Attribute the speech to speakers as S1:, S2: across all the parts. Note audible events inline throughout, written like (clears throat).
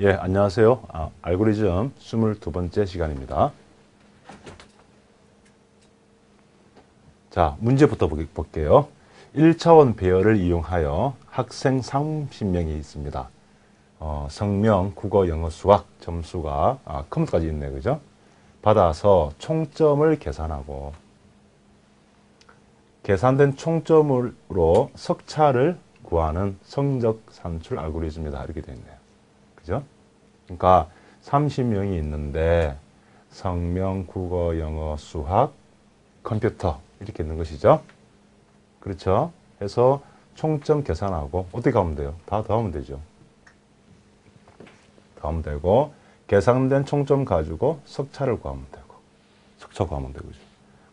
S1: 예, 안녕하세요. 아, 알고리즘 22번째 시간입니다. 자, 문제부터 보- 볼게요. 1차원 배열을 이용하여 학생 30명이 있습니다. 어, 성명, 국어, 영어, 수학 점수가 아, 컴퓨터까지 있네, 그죠? 받아서 총점을 계산하고 계산된 총점으로 석차를 구하는 성적 산출 알고리즘이다. 이렇게 되어 있네요. 그죠? 그러니까 30명이 있는데 성명, 국어, 영어, 수학, 컴퓨터 이렇게 있는 것이죠. 그렇죠? 해서 총점 계산하고 어떻게 하면 돼요? 다 더하면 되죠. 더하면 되고 계산된 총점 가지고 석차를 구하면 되고 석차 구하면 되고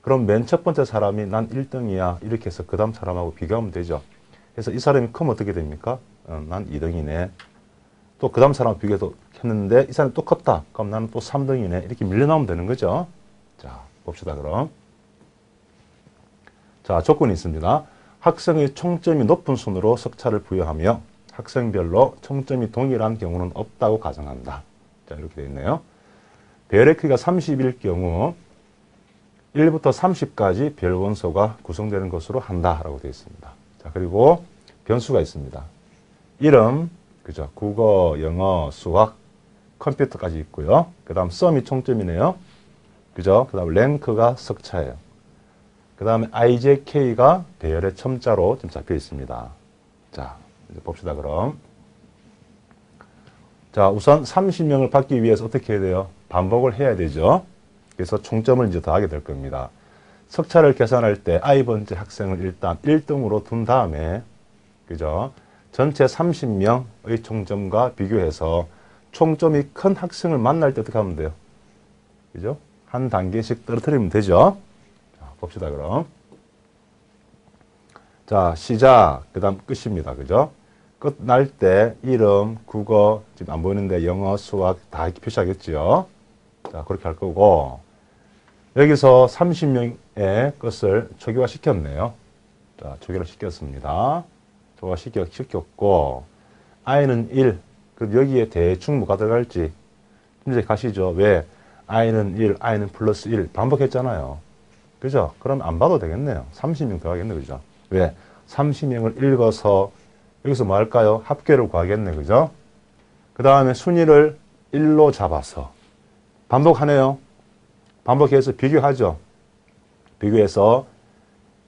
S1: 그럼 맨 첫 번째 사람이 난 1등이야 이렇게 해서 그 다음 사람하고 비교하면 되죠. 그래서 이 사람이 크면 어떻게 됩니까? 어, 난 2등이네. 또 그 다음 사람 비교해서 했는데 이 사람이 또 컸다. 그럼 나는 또 3등이네. 이렇게 밀려나오면 되는 거죠. 자, 봅시다 그럼. 자, 조건이 있습니다. 학생의 총점이 높은 순으로 석차를 부여하며 학생별로 총점이 동일한 경우는 없다고 가정한다. 자, 이렇게 되어 있네요. 배열의 크기가 30일 경우 1부터 30까지 별 원소가 구성되는 것으로 한다라고 되어 있습니다. 자, 그리고 변수가 있습니다. 이름, 그죠? 국어, 영어, 수학, 컴퓨터까지 있고요. 그 다음 썸이 총점이네요. 그죠? 그 다음 랭크가 석차예요. 그 다음에 IJK가 배열의 첨자로 지금 잡혀 있습니다. 자, 이제 봅시다, 그럼. 자, 우선 30명을 받기 위해서 어떻게 해야 돼요? 반복을 해야 되죠. 그래서 총점을 이제 더하게 될 겁니다. 석차를 계산할 때 I번째 학생을 일단 1등으로 둔 다음에, 그죠? 전체 30명의 총점과 비교해서 총점이 큰 학생을 만날 때 어떻게 하면 돼요? 그죠? 한 단계씩 떨어뜨리면 되죠? 자, 봅시다, 그럼. 자, 시작, 그 다음 끝입니다. 그죠? 끝날 때 이름, 국어, 지금 안 보이는데 영어, 수학 다 이렇게 표시하겠죠? 자, 그렇게 할 거고, 여기서 30명의 것을 초기화 시켰네요. 자, 초기화를 시켰습니다. 초기화 시켜, 시켰고, i는 1, 그 여기에 대충 뭐가 들어갈지, 이제 가시죠. 왜? i는 1, i는 플러스 1 반복했잖아요. 그죠? 그럼 안 봐도 되겠네요. 30명 더하겠네. 그죠? 왜? 30명을 읽어서 여기서 뭐 할까요? 합계를 구하겠네. 그죠? 그 다음에 순위를 1로 잡아서 반복하네요. 반복해서 비교하죠. 비교해서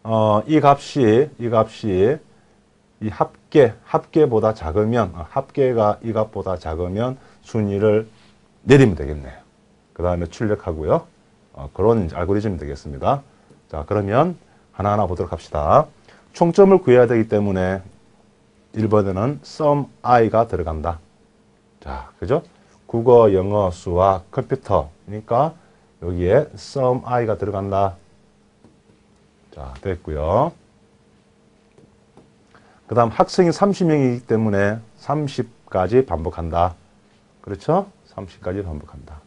S1: 어, 이 값이 이 값이 이 합 계 합계보다 작으면 어, 합계가 이 값보다 작으면 순위를 내리면 되겠네요. 그 다음에 출력하고요. 어, 그런 알고리즘이 되겠습니다. 자 그러면 하나하나 보도록 합시다. 총점을 구해야 되기 때문에 1번에는 sum i가 들어간다. 자, 그죠? 국어, 영어, 수학, 컴퓨터. 그러니까 여기에 sum i가 들어간다. 자, 됐고요. 그 다음 학생이 30명이기 때문에 30까지 반복한다. 그렇죠? 30까지 반복한다.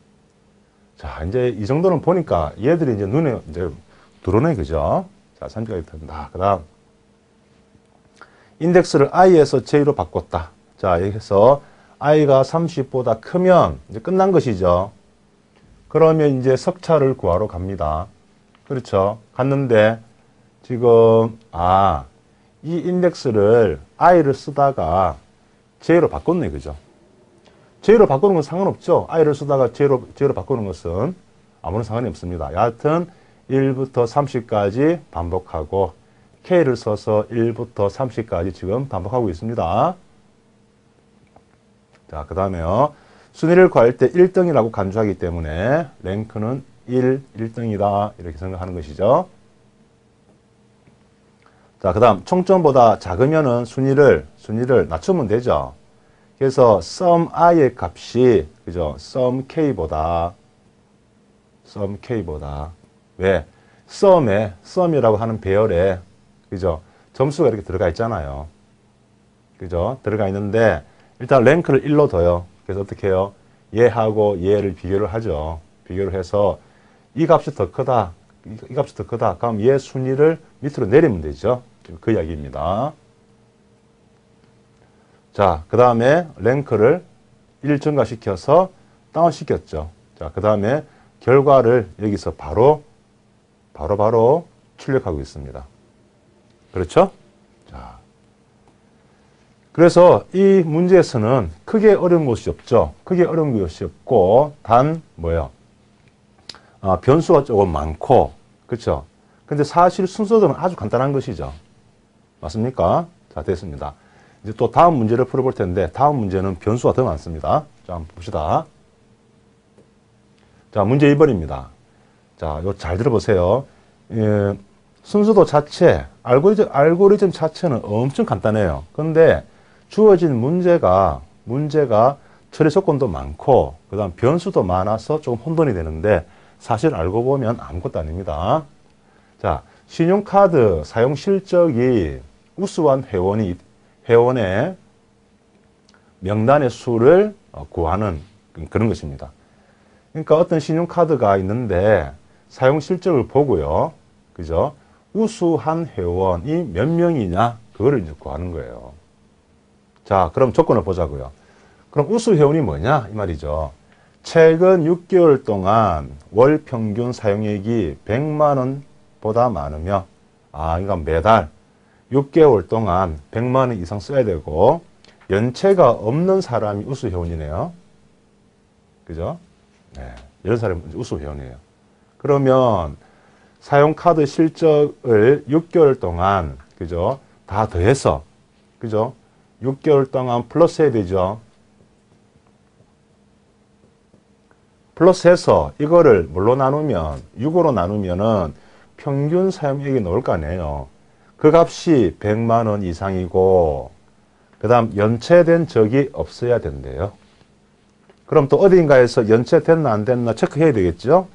S1: 자, 이제 이 정도는 보니까 얘들이 이제 눈에 이제 들어오네, 그죠? 자, 30까지 된다. 그 다음. 인덱스를 i에서 j로 바꿨다. 자, 여기서 i가 30보다 크면 이제 끝난 것이죠. 그러면 이제 석차를 구하러 갑니다. 그렇죠. 갔는데 지금 아, 이 인덱스를 i를 쓰다가 j로 바꿨네. 그죠? j로 바꾸는 건 상관없죠. i를 쓰다가 j로, j로 바꾸는 것은 아무런 상관이 없습니다. 여하튼 1부터 30까지 반복하고 K를 써서 1부터 30까지 지금 반복하고 있습니다. 자, 그 다음에요. 순위를 구할 때 1등이라고 간주하기 때문에 랭크는 1, 1등이다. 이렇게 생각하는 것이죠. 자, 그 다음 총점보다 작으면은 순위를, 순위를 낮추면 되죠. 그래서 sum i의 값이, 그죠? sum k보다, sum k보다, 왜? sum에, sum이라고 하는 배열에 그죠? 점수가 이렇게 들어가 있잖아요. 그죠? 들어가 있는데, 일단 랭크를 1로 둬요. 그래서 어떻게 해요? 얘하고 얘를 비교를 하죠. 비교를 해서 이 값이 더 크다. 이, 이 값이 더 크다. 그럼 얘 순위를 밑으로 내리면 되죠. 그 이야기입니다. 자, 그 다음에 랭크를 1 증가시켜서 다운시켰죠. 자, 그 다음에 결과를 여기서 바로, 바로, 바로 출력하고 있습니다. 그렇죠? 자. 그래서 이 문제에서는 크게 어려운 것이 없죠. 크게 어려운 것이 없고, 단, 뭐예요? 아, 변수가 조금 많고, 그렇죠? 근데 사실 순서들은 아주 간단한 것이죠. 맞습니까? 자, 됐습니다. 이제 또 다음 문제를 풀어볼 텐데, 다음 문제는 변수가 더 많습니다. 자, 한번 봅시다. 자, 문제 2번입니다. 자, 요 잘 들어보세요. 예, 순서도 자체, 알고리즘, 알고리즘 자체는 엄청 간단해요. 근데 주어진 문제가, 문제가 처리 조건도 많고, 그 다음 변수도 많아서 좀 혼돈이 되는데, 사실 알고 보면 아무것도 아닙니다. 자, 신용카드 사용 실적이 우수한 회원이, 회원의 명단의 수를 어, 구하는 그런 것입니다. 그러니까 어떤 신용카드가 있는데 사용 실적을 보고요. 그죠? 우수한 회원이 몇 명이냐? 그거를 이제 구하는 거예요. 자, 그럼 조건을 보자고요. 그럼 우수 회원이 뭐냐? 이 말이죠. 최근 6개월 동안 월 평균 사용액이 100만 원보다 많으며 아, 그러니까 매달 6개월 동안 100만 원 이상 써야 되고 연체가 없는 사람이 우수 회원이네요. 그죠? 네, 이런 사람이 우수 회원이에요. 그러면 사용카드 실적을 6개월 동안, 그죠? 다 더해서, 그죠? 6개월 동안 플러스 해야 되죠? 플러스 해서 이거를 뭘로 나누면, 6으로 나누면은 평균 사용액이 나올 거 아니에요. 그 값이 100만 원 이상이고, 그 다음 연체된 적이 없어야 된대요. 그럼 또 어딘가에서 연체됐나 안 됐나 체크해야 되겠죠?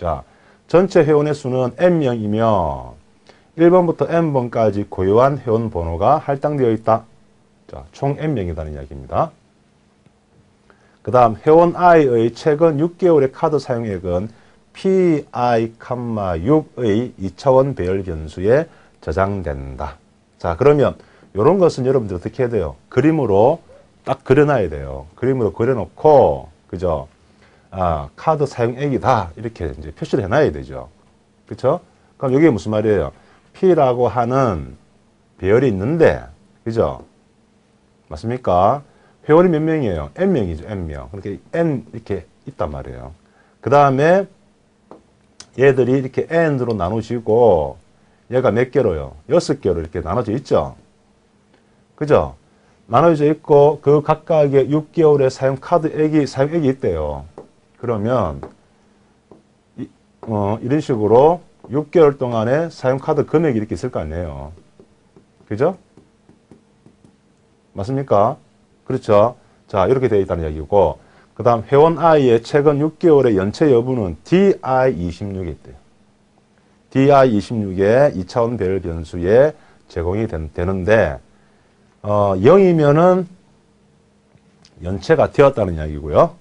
S1: 자, 전체 회원의 수는 N명이며 1번부터 N번까지 고유한 회원 번호가 할당되어 있다. 자, 총 N명이라는 이야기입니다. 그 다음 회원 I의 최근 6개월의 카드 사용액은 PI, 6의 2차원 배열 변수에 저장된다. 자, 그러면 이런 것은 여러분들 어떻게 해야 돼요? 그림으로 딱 그려놔야 돼요. 그림으로 그려놓고, 그죠? 아, 카드 사용액이다. 이렇게 이제 표시를 해놔야 되죠. 그쵸? 그럼 이게 무슨 말이에요? P라고 하는 배열이 있는데, 그죠? 맞습니까? 회원이 몇 명이에요? N명이죠, N명. 그렇게 N 이렇게 있단 말이에요. 그 다음에 얘들이 이렇게 N으로 나누시고, 얘가 몇 개로요? 여섯 개로 이렇게 나눠져 있죠? 그죠? 나눠져 있고 그 각각의 6개월의 사용 카드액이 사용액이 있대요. 그러면 이, 어, 이런 식으로 6개월 동안의 사용 카드 금액이 이렇게 있을 거 아니에요. 그죠? 맞습니까? 그렇죠? 자, 이렇게 되어 있다는 얘기고 그 다음 회원 I의 최근 6개월의 연체 여부는 DI26이 있대요. DI26의 2차원 별 변수에 제공이 된, 되는데 어, 0이면은 연체가 되었다는 이야기고요.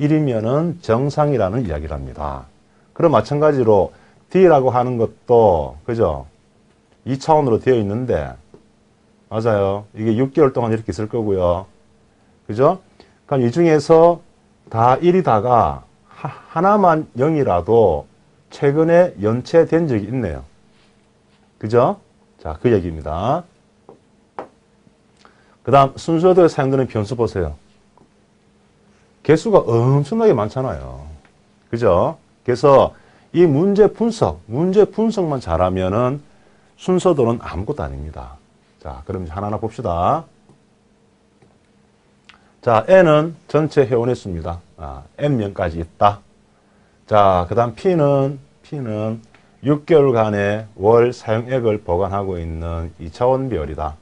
S1: 1이면은 정상이라는 이야기를 합니다. 그럼 마찬가지로 D라고 하는 것도 그죠? 2차원으로 되어 있는데 맞아요. 이게 6개월 동안 이렇게 있을 거고요. 그죠? 그럼 이 중에서 다 1이다가 하나만 0이라도 최근에 연체된 적이 있네요. 그죠? 자, 그 얘기입니다. 그 다음 순서대로 사용되는 변수 보세요. 개수가 엄청나게 많잖아요. 그죠? 그래서 이 문제 분석, 문제 분석만 잘하면은 순서도는 아무것도 아닙니다. 자, 그럼 하나하나 봅시다. 자, N은 전체 회원의 수입니다. 아, N명까지 있다. 자, 그 다음 P는, P는 6개월간의 월 사용액을 보관하고 있는 2차원 별이다.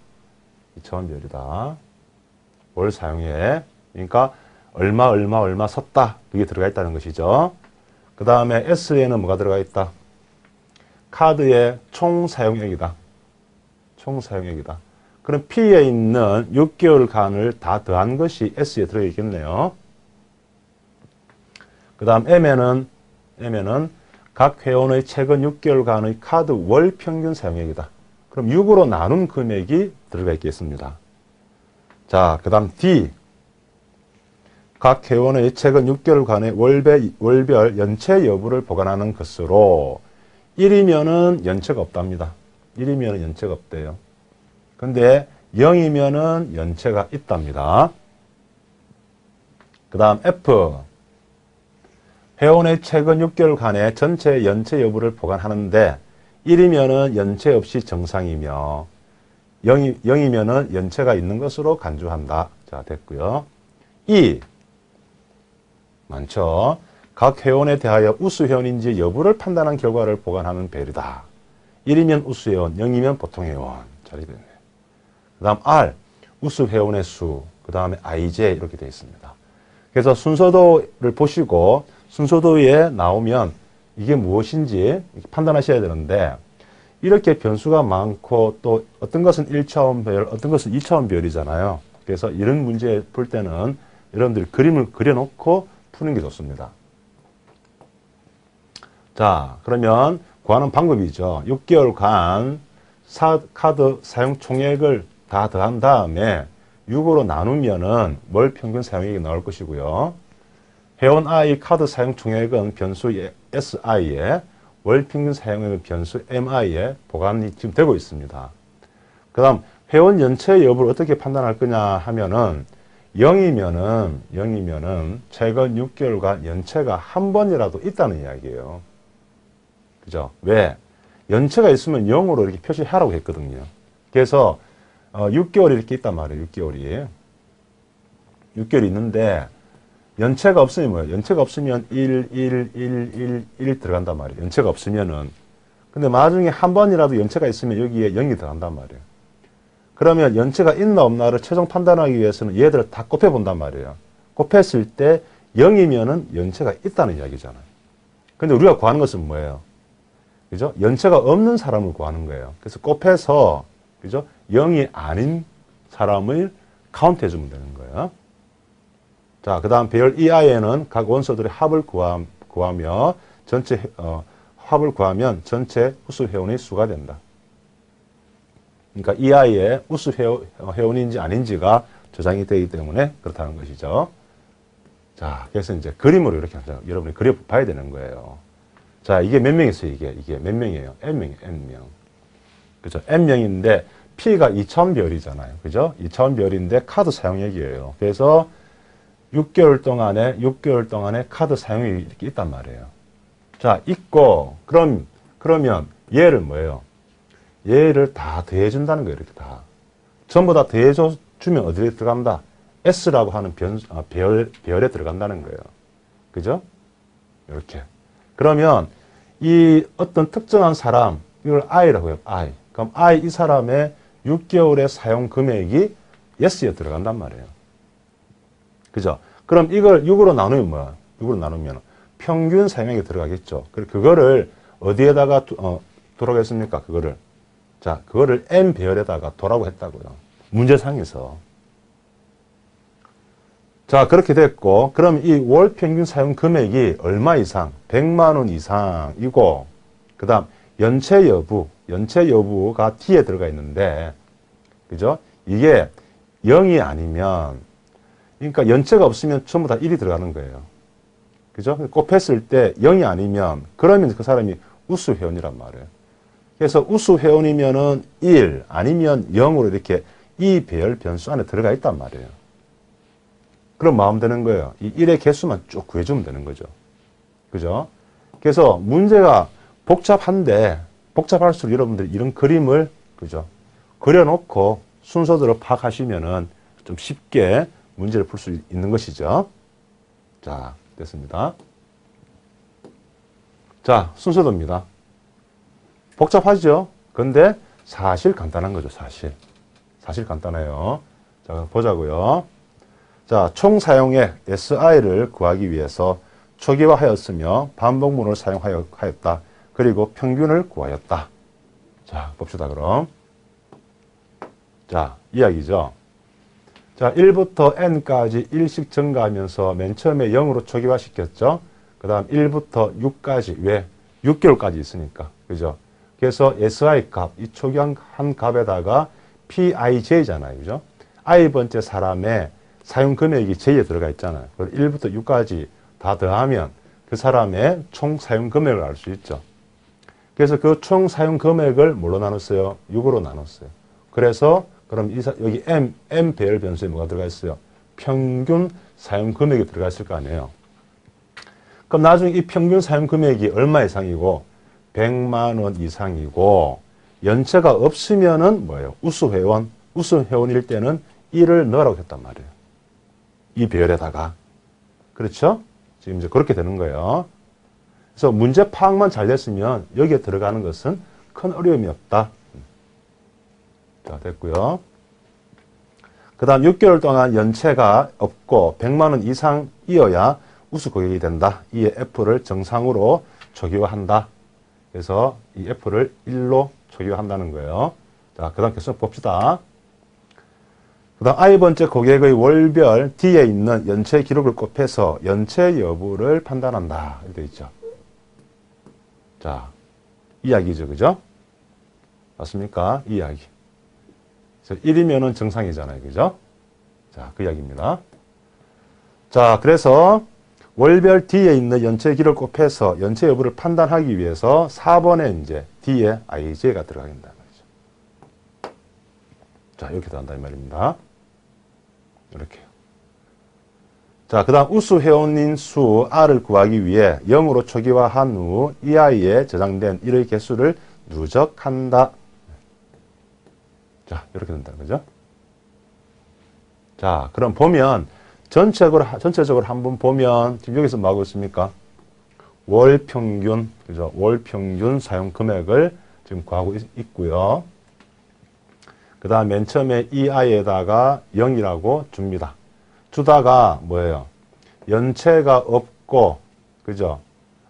S1: 2차원 별이다. 월 사용액. 그러니까 얼마 얼마 얼마 섰다. 그게 들어가 있다는 것이죠. 그 다음에 S에는 뭐가 들어가 있다? 카드의 총 사용액이다. 총 사용액이다. 그럼 P에 있는 6개월간을 다 더한 것이 S에 들어 있겠네요. 그 다음 M에는, M에는 각 회원의 최근 6개월간의 카드 월 평균 사용액이다. 그럼 6으로 나눈 금액이 들어가 있겠습니다. 자, 그 다음 D. 각 회원의 최근 6개월간의 월배, 월별 연체 여부를 보관하는 것으로 1이면은 연체가 없답니다. 1이면은 연체가 없대요. 근데 0이면은 연체가 있답니다. 그 다음 F. 회원의 최근 6개월간의 전체 연체 여부를 보관하는데 1이면은 연체 없이 정상이며 0이, 0이 면은 연체가 있는 것으로 간주한다. 자, 됐고요. 2. 많죠. 각 회원에 대하여 우수 회원인지 여부를 판단한 결과를 보관하는 배열이다. 1이면 우수 회원, 0이면 보통 회원. 잘 됐네. 그 다음 R, 우수 회원의 수, 그 다음에 IJ 이렇게 되어 있습니다. 그래서 순서도를 보시고 순서도에 나오면 이게 무엇인지 판단하셔야 되는데 이렇게 변수가 많고 또 어떤 것은 1차원 별, 어떤 것은 2차원 별이잖아요. 그래서 이런 문제 풀 때는 여러분들이 그림을 그려놓고 푸는 게 좋습니다. 자, 그러면 구하는 방법이죠. 6개월간 사, 카드 사용 총액을 다 더한 다음에 6으로 나누면은 월 평균 사용액이 나올 것이고요. 회원 I 카드 사용 총액은 변수 SI에 월 평균 사용액은 변수 MI에 보관이 지금 되고 있습니다. 그 다음 회원 연체 여부를 어떻게 판단할 거냐 하면은 0이면은 0이면은 최근 6개월간 연체가 한 번이라도 있다는 이야기예요. 그죠? 왜? 연체가 있으면 0으로 이렇게 표시하라고 했거든요. 그래서 어, 6개월이 이렇게 있단 말이에요. 6개월이. 6개월이 있는데 연체가 없으면 뭐예요? 연체가 없으면 1, 1, 1, 1, 1 들어간단 말이에요. 연체가 없으면은. 근데 나중에 한 번이라도 연체가 있으면 여기에 0이 들어간단 말이에요. 그러면 연체가 있나 없나를 최종 판단하기 위해서는 얘들을 다 곱해 본단 말이에요. 곱했을 때 0이면은 연체가 있다는 이야기잖아요. 근데 우리가 구하는 것은 뭐예요? 그죠? 연체가 없는 사람을 구하는 거예요. 그래서 곱해서 그죠? 0이 아닌 사람을 카운트 해주면 되는 거예요. 자, 그 다음 배열 EI에는 각 원소들의 합을 구하, 구하며 전체 어, 합을 구하면 전체 우수 회원의 수가 된다. 그러니까 EI의 우수 회원인지 아닌지가 저장이 되기 때문에 그렇다는 것이죠. 자, 그래서 이제 그림으로 이렇게 여러분이 그려 봐야 되는 거예요. 자, 이게 몇 명이세요, 이게? 이게 몇 명이에요? N명이에요, N명. 그죠? N명인데, P가 2차원별이잖아요. 그죠? 2차원별인데 카드 사용액이에요. 그래서 6개월 동안에, 6개월 동안에 카드 사용액이 이렇게 있단 말이에요. 자, 있고, 그럼, 그러면 얘를 뭐예요? 얘를 다 더해 준다는 거예요, 이렇게 다. 전부 다 더해 주면 어디에 들어간다? S라고 하는 변, 아, 배열, 배열에 들어간다는 거예요. 그죠? 이렇게. 그러면 이 어떤 특정한 사람, 이걸 I라고 해요, I. 그럼 I 이 사람의 6개월의 사용 금액이 S에 들어간단 말이에요. 그죠? 그럼 이걸 6으로 나누면 뭐야? 6으로 나누면 평균 사용액이 들어가겠죠. 그리고 그거를 어디에다가 어, 돌아가겠습니까? 그거를. 자, 그거를 N 배열에다가 도라고 했다고요. 문제상에서. 자, 그렇게 됐고, 그럼 이 월 평균 사용 금액이 얼마 이상? 100만 원 이상이고, 그 다음, 연체 여부, 연체 여부가 T에 들어가 있는데, 그죠? 이게 0이 아니면, 그러니까 연체가 없으면 전부 다 1이 들어가는 거예요. 그죠? 곱했을 때 0이 아니면, 그러면 그 사람이 우수 회원이란 말이에요. 그래서 우수 회원이면은 1, 아니면 0으로 이렇게 이 배열 변수 안에 들어가 있단 말이에요. 그럼 마음 되는 거예요. 이 1의 개수만 쭉 구해주면 되는 거죠. 그죠? 그래서 문제가 복잡한데, 복잡할수록 여러분들이 이런 그림을, 그죠? 그려놓고 순서대로 파악하시면은 좀 쉽게 문제를 풀 수 있는 것이죠. 자, 됐습니다. 자, 순서도입니다. 복잡하죠? 근데 사실 간단한 거죠, 사실. 사실 간단해요. 자, 보자고요. 자, 총 사용액 SI를 구하기 위해서 초기화하였으며 반복문을 사용하였다. 그리고 평균을 구하였다. 자, 봅시다, 그럼. 자, 이야기죠. 자, 1부터 n까지 1씩 증가하면서 맨 처음에 0으로 초기화 시켰죠. 그 다음 1부터 6까지, 왜? 6개월까지 있으니까. 그죠? 그래서 SI 값, 이 초기한 값에다가 PIJ잖아요. 그죠? I 번째 사람의 사용 금액이 J에 들어가 있잖아요. 1부터 6까지 다 더하면 그 사람의 총 사용 금액을 알 수 있죠. 그래서 그 총 사용 금액을 뭘로 나눴어요? 6으로 나눴어요. 그래서 그럼 여기 M, M 배열 변수에 뭐가 들어가 있어요? 평균 사용 금액이 들어가 있을 거 아니에요. 그럼 나중에 이 평균 사용 금액이 얼마 이상이고 100만 원 이상이고 연체가 없으면은 뭐예요? 우수 회원, 우수 회원일 때는 1을 넣으라고 했단 말이에요. 이 배열에다가. 그렇죠? 지금 이제 그렇게 되는 거예요. 그래서 문제 파악만 잘 됐으면 여기에 들어가는 것은 큰 어려움이 없다. 자, 됐고요. 그 다음 6개월 동안 연체가 없고 100만 원 이상이어야 우수 고객이 된다. 이에 F를 정상으로 초기화한다. 그래서 이 F를 1로 초기화한다는 거예요. 자, 그 다음 계속 봅시다. 그 다음 I번째 고객의 월별 D에 있는 연체 기록을 곱해서 연체 여부를 판단한다. 이렇게 되어 있죠. 자, 이야기죠. 그죠? 맞습니까? 이야기. 그래서 1이면은 정상이잖아요. 그죠? 자, 그 이야기입니다. 자, 그래서 월별 D에 있는 연체 기록 곱해서 연체 여부를 판단하기 위해서 4번에 이제 D에 IJ가 들어가야 된다 말이죠. 자, 이렇게 들어간다 이 말입니다. 이렇게요. 자, 그 다음 우수 회원인 수 R을 구하기 위해 0으로 초기화한 후 이 아이에 저장된 1의 개수를 누적한다. 자, 이렇게 된다. 그죠? 자, 그럼 보면 전체적으로, 전체적으로 한번 보면 지금 여기서 뭐 하고 있습니까? 월 평균, 그죠? 월 평균 사용 금액을 지금 구하고 있, 고요 그 다음 맨 처음에 이 아이에다가 0이라고 줍니다. 주다가 뭐예요? 연체가 없고, 그죠?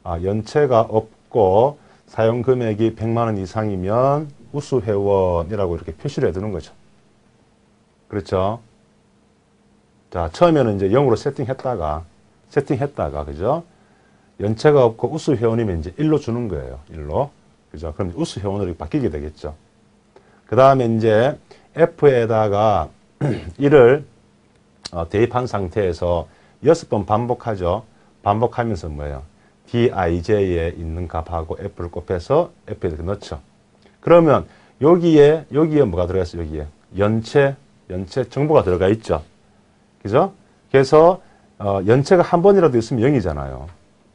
S1: 아, 연체가 없고 사용 금액이 100만 원 이상이면 우수 회원이라고 이렇게 표시를 해두는 거죠. 그렇죠? 자, 처음에는 이제 0으로 세팅했다가, 세팅했다가, 그죠? 연체가 없고 우수 회원이면 이제 1로 주는 거예요. 1로. 그죠? 그럼 우수 회원으로 바뀌게 되겠죠. 그 다음에 이제 F에다가 (clears throat) 1을 어, 대입한 상태에서 6번 반복하죠. 반복하면서 뭐예요? DIJ에 있는 값하고 F를 곱해서 F에 넣죠. 그러면 여기에, 여기에 뭐가 들어가 있어요? 여기에. 연체, 연체 정보가 들어가 있죠. 그죠? 그래서 어, 연체가 한 번이라도 있으면 0이잖아요.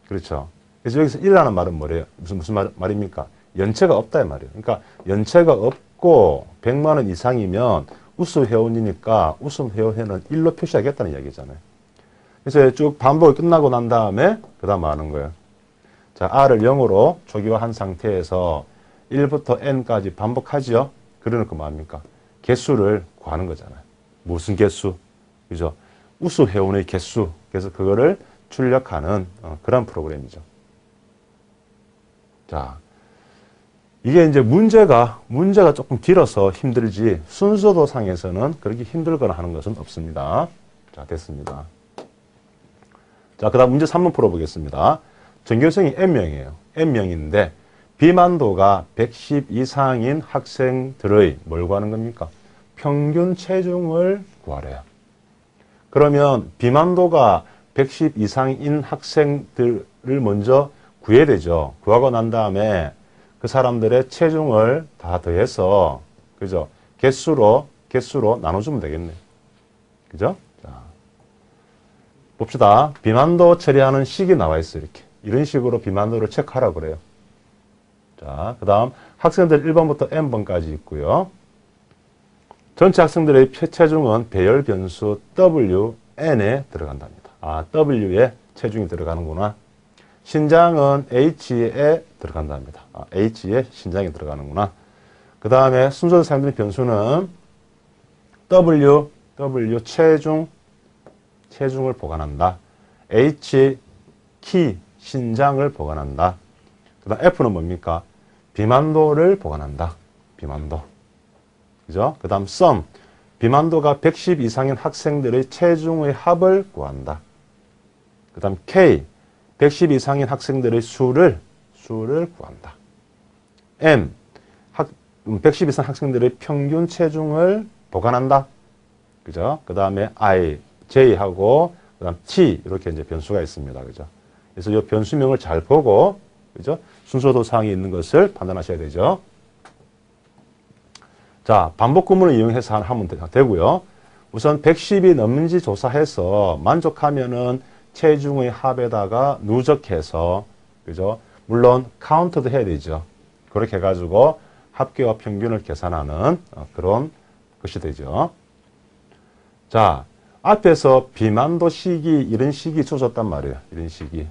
S1: 그렇죠? 그래서 여기서 1이라는 말은 뭐래요? 무슨 무슨 말, 말입니까? 연체가 없다 이 말이에요. 그러니까 연체가 없고 100만 원 이상이면 우수 회원이니까 우수 회원에는 1로 표시하겠다는 이야기잖아요. 그래서 쭉 반복이 끝나고 난 다음에 그 다음 하는 거예요. 자, R을 0으로 초기화한 상태에서 1부터 N까지 반복하지요? 그러니까 뭐합니까? 개수를 구하는 거잖아요. 무슨 개수? 그죠? 우수 회원의 개수. 그래서 그거를 출력하는 어, 그런 프로그램이죠. 자, 이게 이제 문제가, 문제가 조금 길어서 힘들지 순서도 상에서는 그렇게 힘들거나 하는 것은 없습니다. 자, 됐습니다. 자, 그 다음 문제 3번 풀어보겠습니다. 전교생이 N명이에요. N명인데 비만도가 110 이상인 학생들의 뭘 구하는 겁니까? 평균 체중을 구하래요. 그러면 비만도가 110 이상인 학생들을 먼저 구해야 되죠. 구하고 난 다음에 그 사람들의 체중을 다 더해서 그죠? 개수로 개수로 나눠주면 되겠네. 그죠? 자, 봅시다. 비만도 처리하는 식이 나와 있어요. 이렇게 이런 식으로 비만도를 체크하라 그래요. 자, 그 다음 학생들 1번부터 n번까지 있고요. 전체 학생들의 체중은 배열 변수 WN에 들어간답니다. 아, W에 체중이 들어가는구나. 신장은 H에 들어간답니다. 아, H에 신장이 들어가는구나. 그 다음에 순서 사람들의 변수는 W, W 체중, 체중을 보관한다. H, 키, 신장을 보관한다. 그 다음 F는 뭡니까? 비만도를 보관한다. 비만도. 그죠? 그 다음 sum. 비만도가 110 이상인 학생들의 체중의 합을 구한다. 그 다음 K. 110 이상인 학생들의 수를, 수를 구한다. M. 학, 110 음, 이상 학생들의 평균 체중을 보관한다. 그죠? 그 다음에 I. J하고 그 다음 T 이렇게 이제 변수가 있습니다. 그죠? 그래서 이 변수명을 잘 보고 그죠? 순서도 사항이 있는 것을 판단하셔야 되죠. 자, 반복 구문을 이용해서 하면 되고요. 우선 110이 넘는지 조사해서 만족하면은 체중의 합에다가 누적해서 그죠? 물론 카운트도 해야 되죠. 그렇게 해가지고 합계와 평균을 계산하는 어, 그런 것이 되죠. 자, 앞에서 비만도 시기 이런 시기 주어졌단 말이에요. 이런 시기.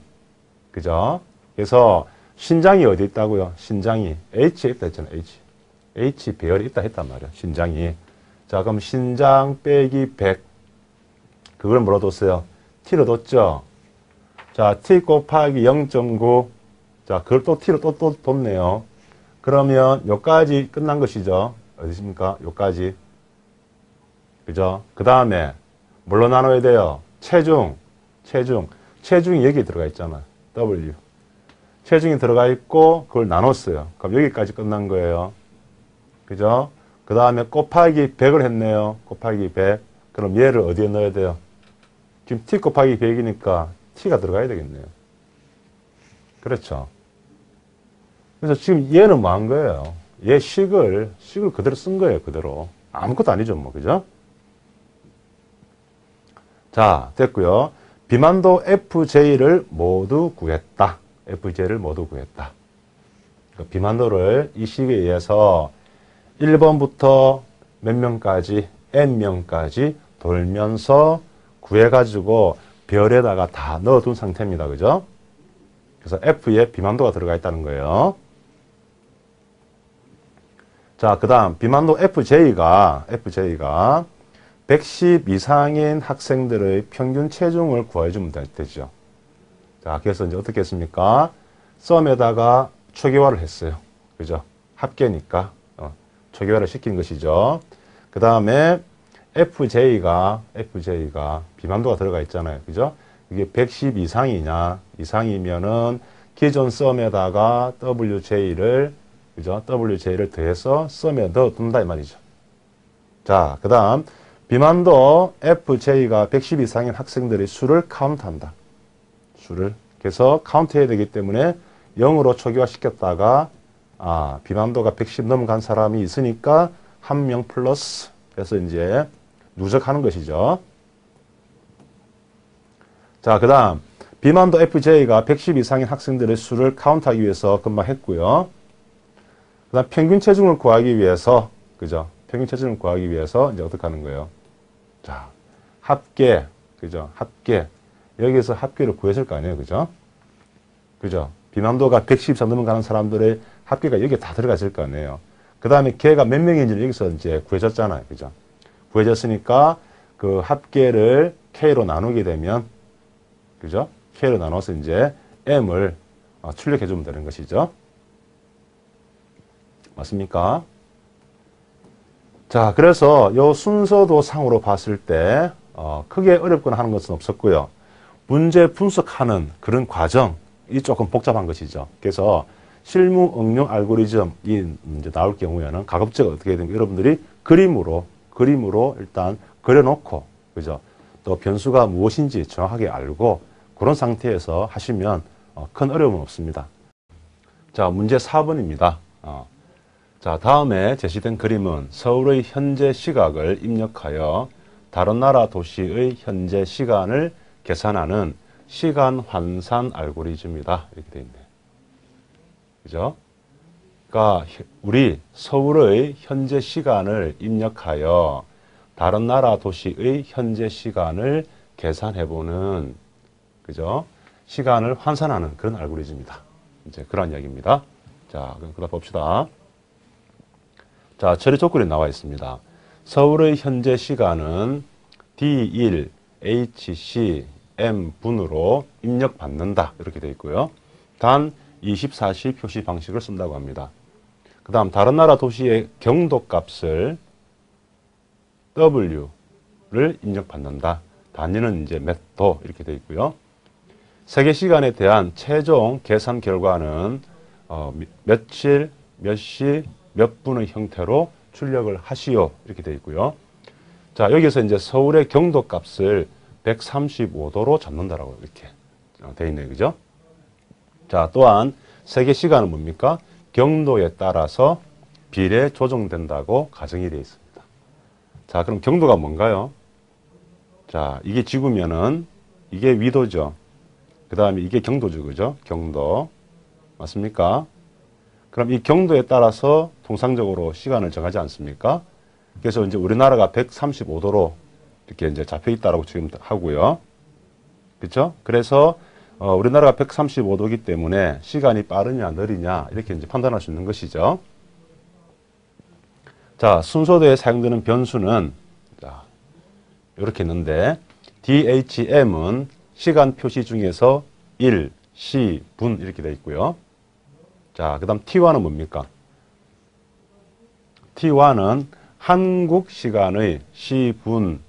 S1: 그죠? 그래서 신장이 어디 있다고요? 신장이 H에 있다 했잖아요. H. H 배열이 있다 했단 말이에요. 신장이. 자, 그럼 신장 빼기 100. 그걸 뭐로 뒀어요? T로 뒀죠? 자, T 곱하기 0.9. 자, 그걸 또 T로 또, 또 뒀네요. 그러면 여기까지 끝난 것이죠. 어디십니까? 여기까지. 그죠? 그 다음에 뭘로 나눠야 돼요? 체중. 체중. 체중이 여기 들어가 있잖아. W. 체중이 들어가 있고 그걸 나눴어요. 그럼 여기까지 끝난 거예요. 그죠? 그 다음에 곱하기 100을 했네요. 곱하기 100. 그럼 얘를 어디에 넣어야 돼요? 지금 t 곱하기 100이니까 t가 들어가야 되겠네요. 그렇죠. 그래서 지금 얘는 뭐 한 거예요? 얘 식을, 식을 그대로 쓴 거예요. 그대로. 아무것도 아니죠. 뭐. 그죠? 자, 됐고요. 비만도 FJ를 모두 구했다. FJ를 모두 구했다. 그러니까 비만도를 이 식에 의해서 1번부터 몇 명까지 n명까지 돌면서 구해가지고 별에다가 다 넣어둔 상태입니다. 그죠? 그래서 F에 비만도가 들어가 있다는 거예요. 자, 그 다음 비만도 FJ가 FJ가 110 이상인 학생들의 평균 체중을 구해주면 되죠. 자, 그래서 이제 어떻게 했습니까? 썸에다가 초기화를 했어요. 그죠? 합계니까. 초기화를 시킨 것이죠. 그 다음에 FJ가, FJ가 비만도가 들어가 있잖아요. 그죠? 이게 110 이상이냐, 이상이면은 기존 썸에다가 WJ를, 그죠? WJ를 더해서 썸에 넣어둔다, 이 말이죠. 자, 그 다음, 비만도 FJ가 110 이상인 학생들의 수를 카운트한다. 수를. 그래서 카운트 해야 되기 때문에 0으로 초기화 시켰다가 아, 비만도가 110 넘어간 사람이 있으니까 한 명 플러스 해서 이제 누적하는 것이죠. 자, 그 다음 비만도 FJ가 110 이상인 학생들의 수를 카운트하기 위해서 금방 했고요. 그 다음 평균 체중을 구하기 위해서 그죠? 평균 체중을 구하기 위해서 이제 어떻게 하는 거예요? 자, 합계 그죠? 합계 여기서 합계를 구했을 거 아니에요, 그죠? 그죠? 비만도가 110 이상 넘어가는 사람들의 합계가 여기에 다 들어가 있을 거 아니에요. 그 다음에 걔가 몇 명인지를 여기서 이제 구해졌잖아요. 그죠? 구해졌으니까 그 합계를 K로 나누게 되면, 그죠? K로 나눠서 이제 M을 어, 출력해 주면 되는 것이죠. 맞습니까? 자, 그래서 요 순서도 상으로 봤을 때, 어, 크게 어렵거나 하는 것은 없었고요. 문제 분석하는 그런 과정이 조금 복잡한 것이죠. 그래서 실무 응용 알고리즘이 이제 나올 경우에는 가급적 어떻게 되면 여러분들이 그림으로 그림으로 일단 그려놓고 그죠 또 변수가 무엇인지 정확하게 알고 그런 상태에서 하시면 어, 큰 어려움은 없습니다. 자 문제 4번입니다. 어. 자 다음에 제시된 그림은 서울의 현재 시각을 입력하여 다른 나라 도시의 현재 시간을 계산하는 시간 환산 알고리즘이다 이렇게 되어 있네요. 그죠? 그러니까 우리 서울의 현재 시간을 입력하여 다른 나라 도시의 현재 시간을 계산해보는 그죠? 시간을 환산하는 그런 알고리즘이다. 이제 그런 이야기입니다. 자, 그럼 그다음 봅시다. 자, 처리 조건이 나와 있습니다. 서울의 현재 시간은 D1 HC M 분으로 입력받는다. 이렇게 되어 있고요. 단 24시 표시 방식을 쓴다고 합니다. 그 다음 다른 나라 도시의 경도 값을 W를 입력받는다. 단위는 이제 몇도 이렇게 되어 있고요. 세계 시간에 대한 최종 계산 결과는 어, 며칠, 몇 시, 몇 분의 형태로 출력을 하시오 이렇게 되어 있고요. 자 여기서 이제 서울의 경도 값을 135도로 잡는다라고 이렇게 돼 있네요. 그죠? 자, 또한 세계 시간은 뭡니까? 경도에 따라서 비례 조정된다고 가정이 되어 있습니다. 자, 그럼 경도가 뭔가요? 자, 이게 지구면은 이게 위도죠. 그 다음에 이게 경도죠. 그죠? 경도. 맞습니까? 그럼 이 경도에 따라서 통상적으로 시간을 정하지 않습니까? 그래서 이제 우리나라가 135도로 이렇게 이제 잡혀 있다라고 지금 하고요. 그렇죠? 그래서 어, 우리나라가 135도이기 때문에 시간이 빠르냐 느리냐 이렇게 이제 판단할 수 있는 것이죠. 자, 순서도에 사용되는 변수는 자, 이렇게 있는데 DHM은 시간 표시 중에서 1, 시, 분 이렇게 되어 있고요. 자, 그 다음 T1은 뭡니까? T1은 한국 시간의 시분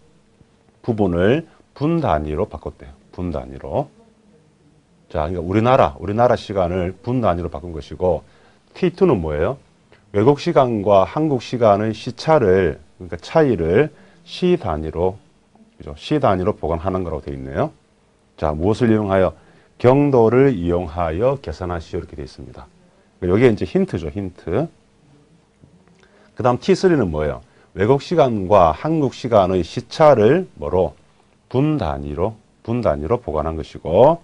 S1: 부분을 분 단위로 바꿨대요. 분 단위로. 자, 그러니까 우리나라, 우리나라 시간을 분 단위로 바꾼 것이고 T2는 뭐예요? 외국 시간과 한국 시간의 시차를 그러니까 차이를 시 단위로 그죠? 시 단위로 보관하는 거라고 되어 있네요. 자, 무엇을 이용하여 경도를 이용하여 계산하시오 이렇게 되어 있습니다. 여기에 이제 힌트죠, 힌트. 그 다음 T3는 뭐예요? 외국 시간과 한국 시간의 시차를 뭐로? 분 단위로, 분 단위로 보관한 것이고,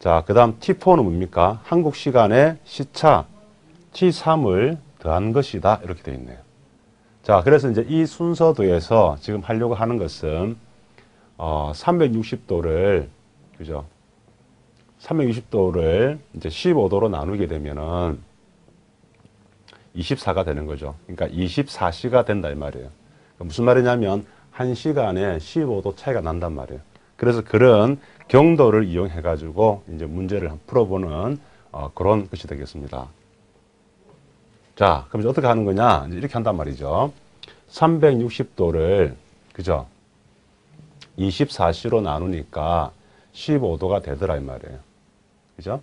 S1: 자, 그 다음 T4는 뭡니까? 한국 시간의 시차 T3을 더한 것이다. 이렇게 되어 있네요. 자, 그래서 이제 이 순서도에서 지금 하려고 하는 것은, 어, 360도를, 그죠? 360도를 이제 15도로 나누게 되면은 24가 되는 거죠. 그러니까 24시가 된다 이 말이에요. 그러니까 무슨 말이냐면 1시간에 15도 차이가 난단 말이에요. 그래서 그런 경도를 이용해 가지고 이제 문제를 풀어보는 어, 그런 것이 되겠습니다. 자, 그럼 이제 어떻게 하는 거냐? 이렇게 한단 말이죠. 360도를 그죠? 24시로 나누니까 15도가 되더라 이 말이에요. 그죠?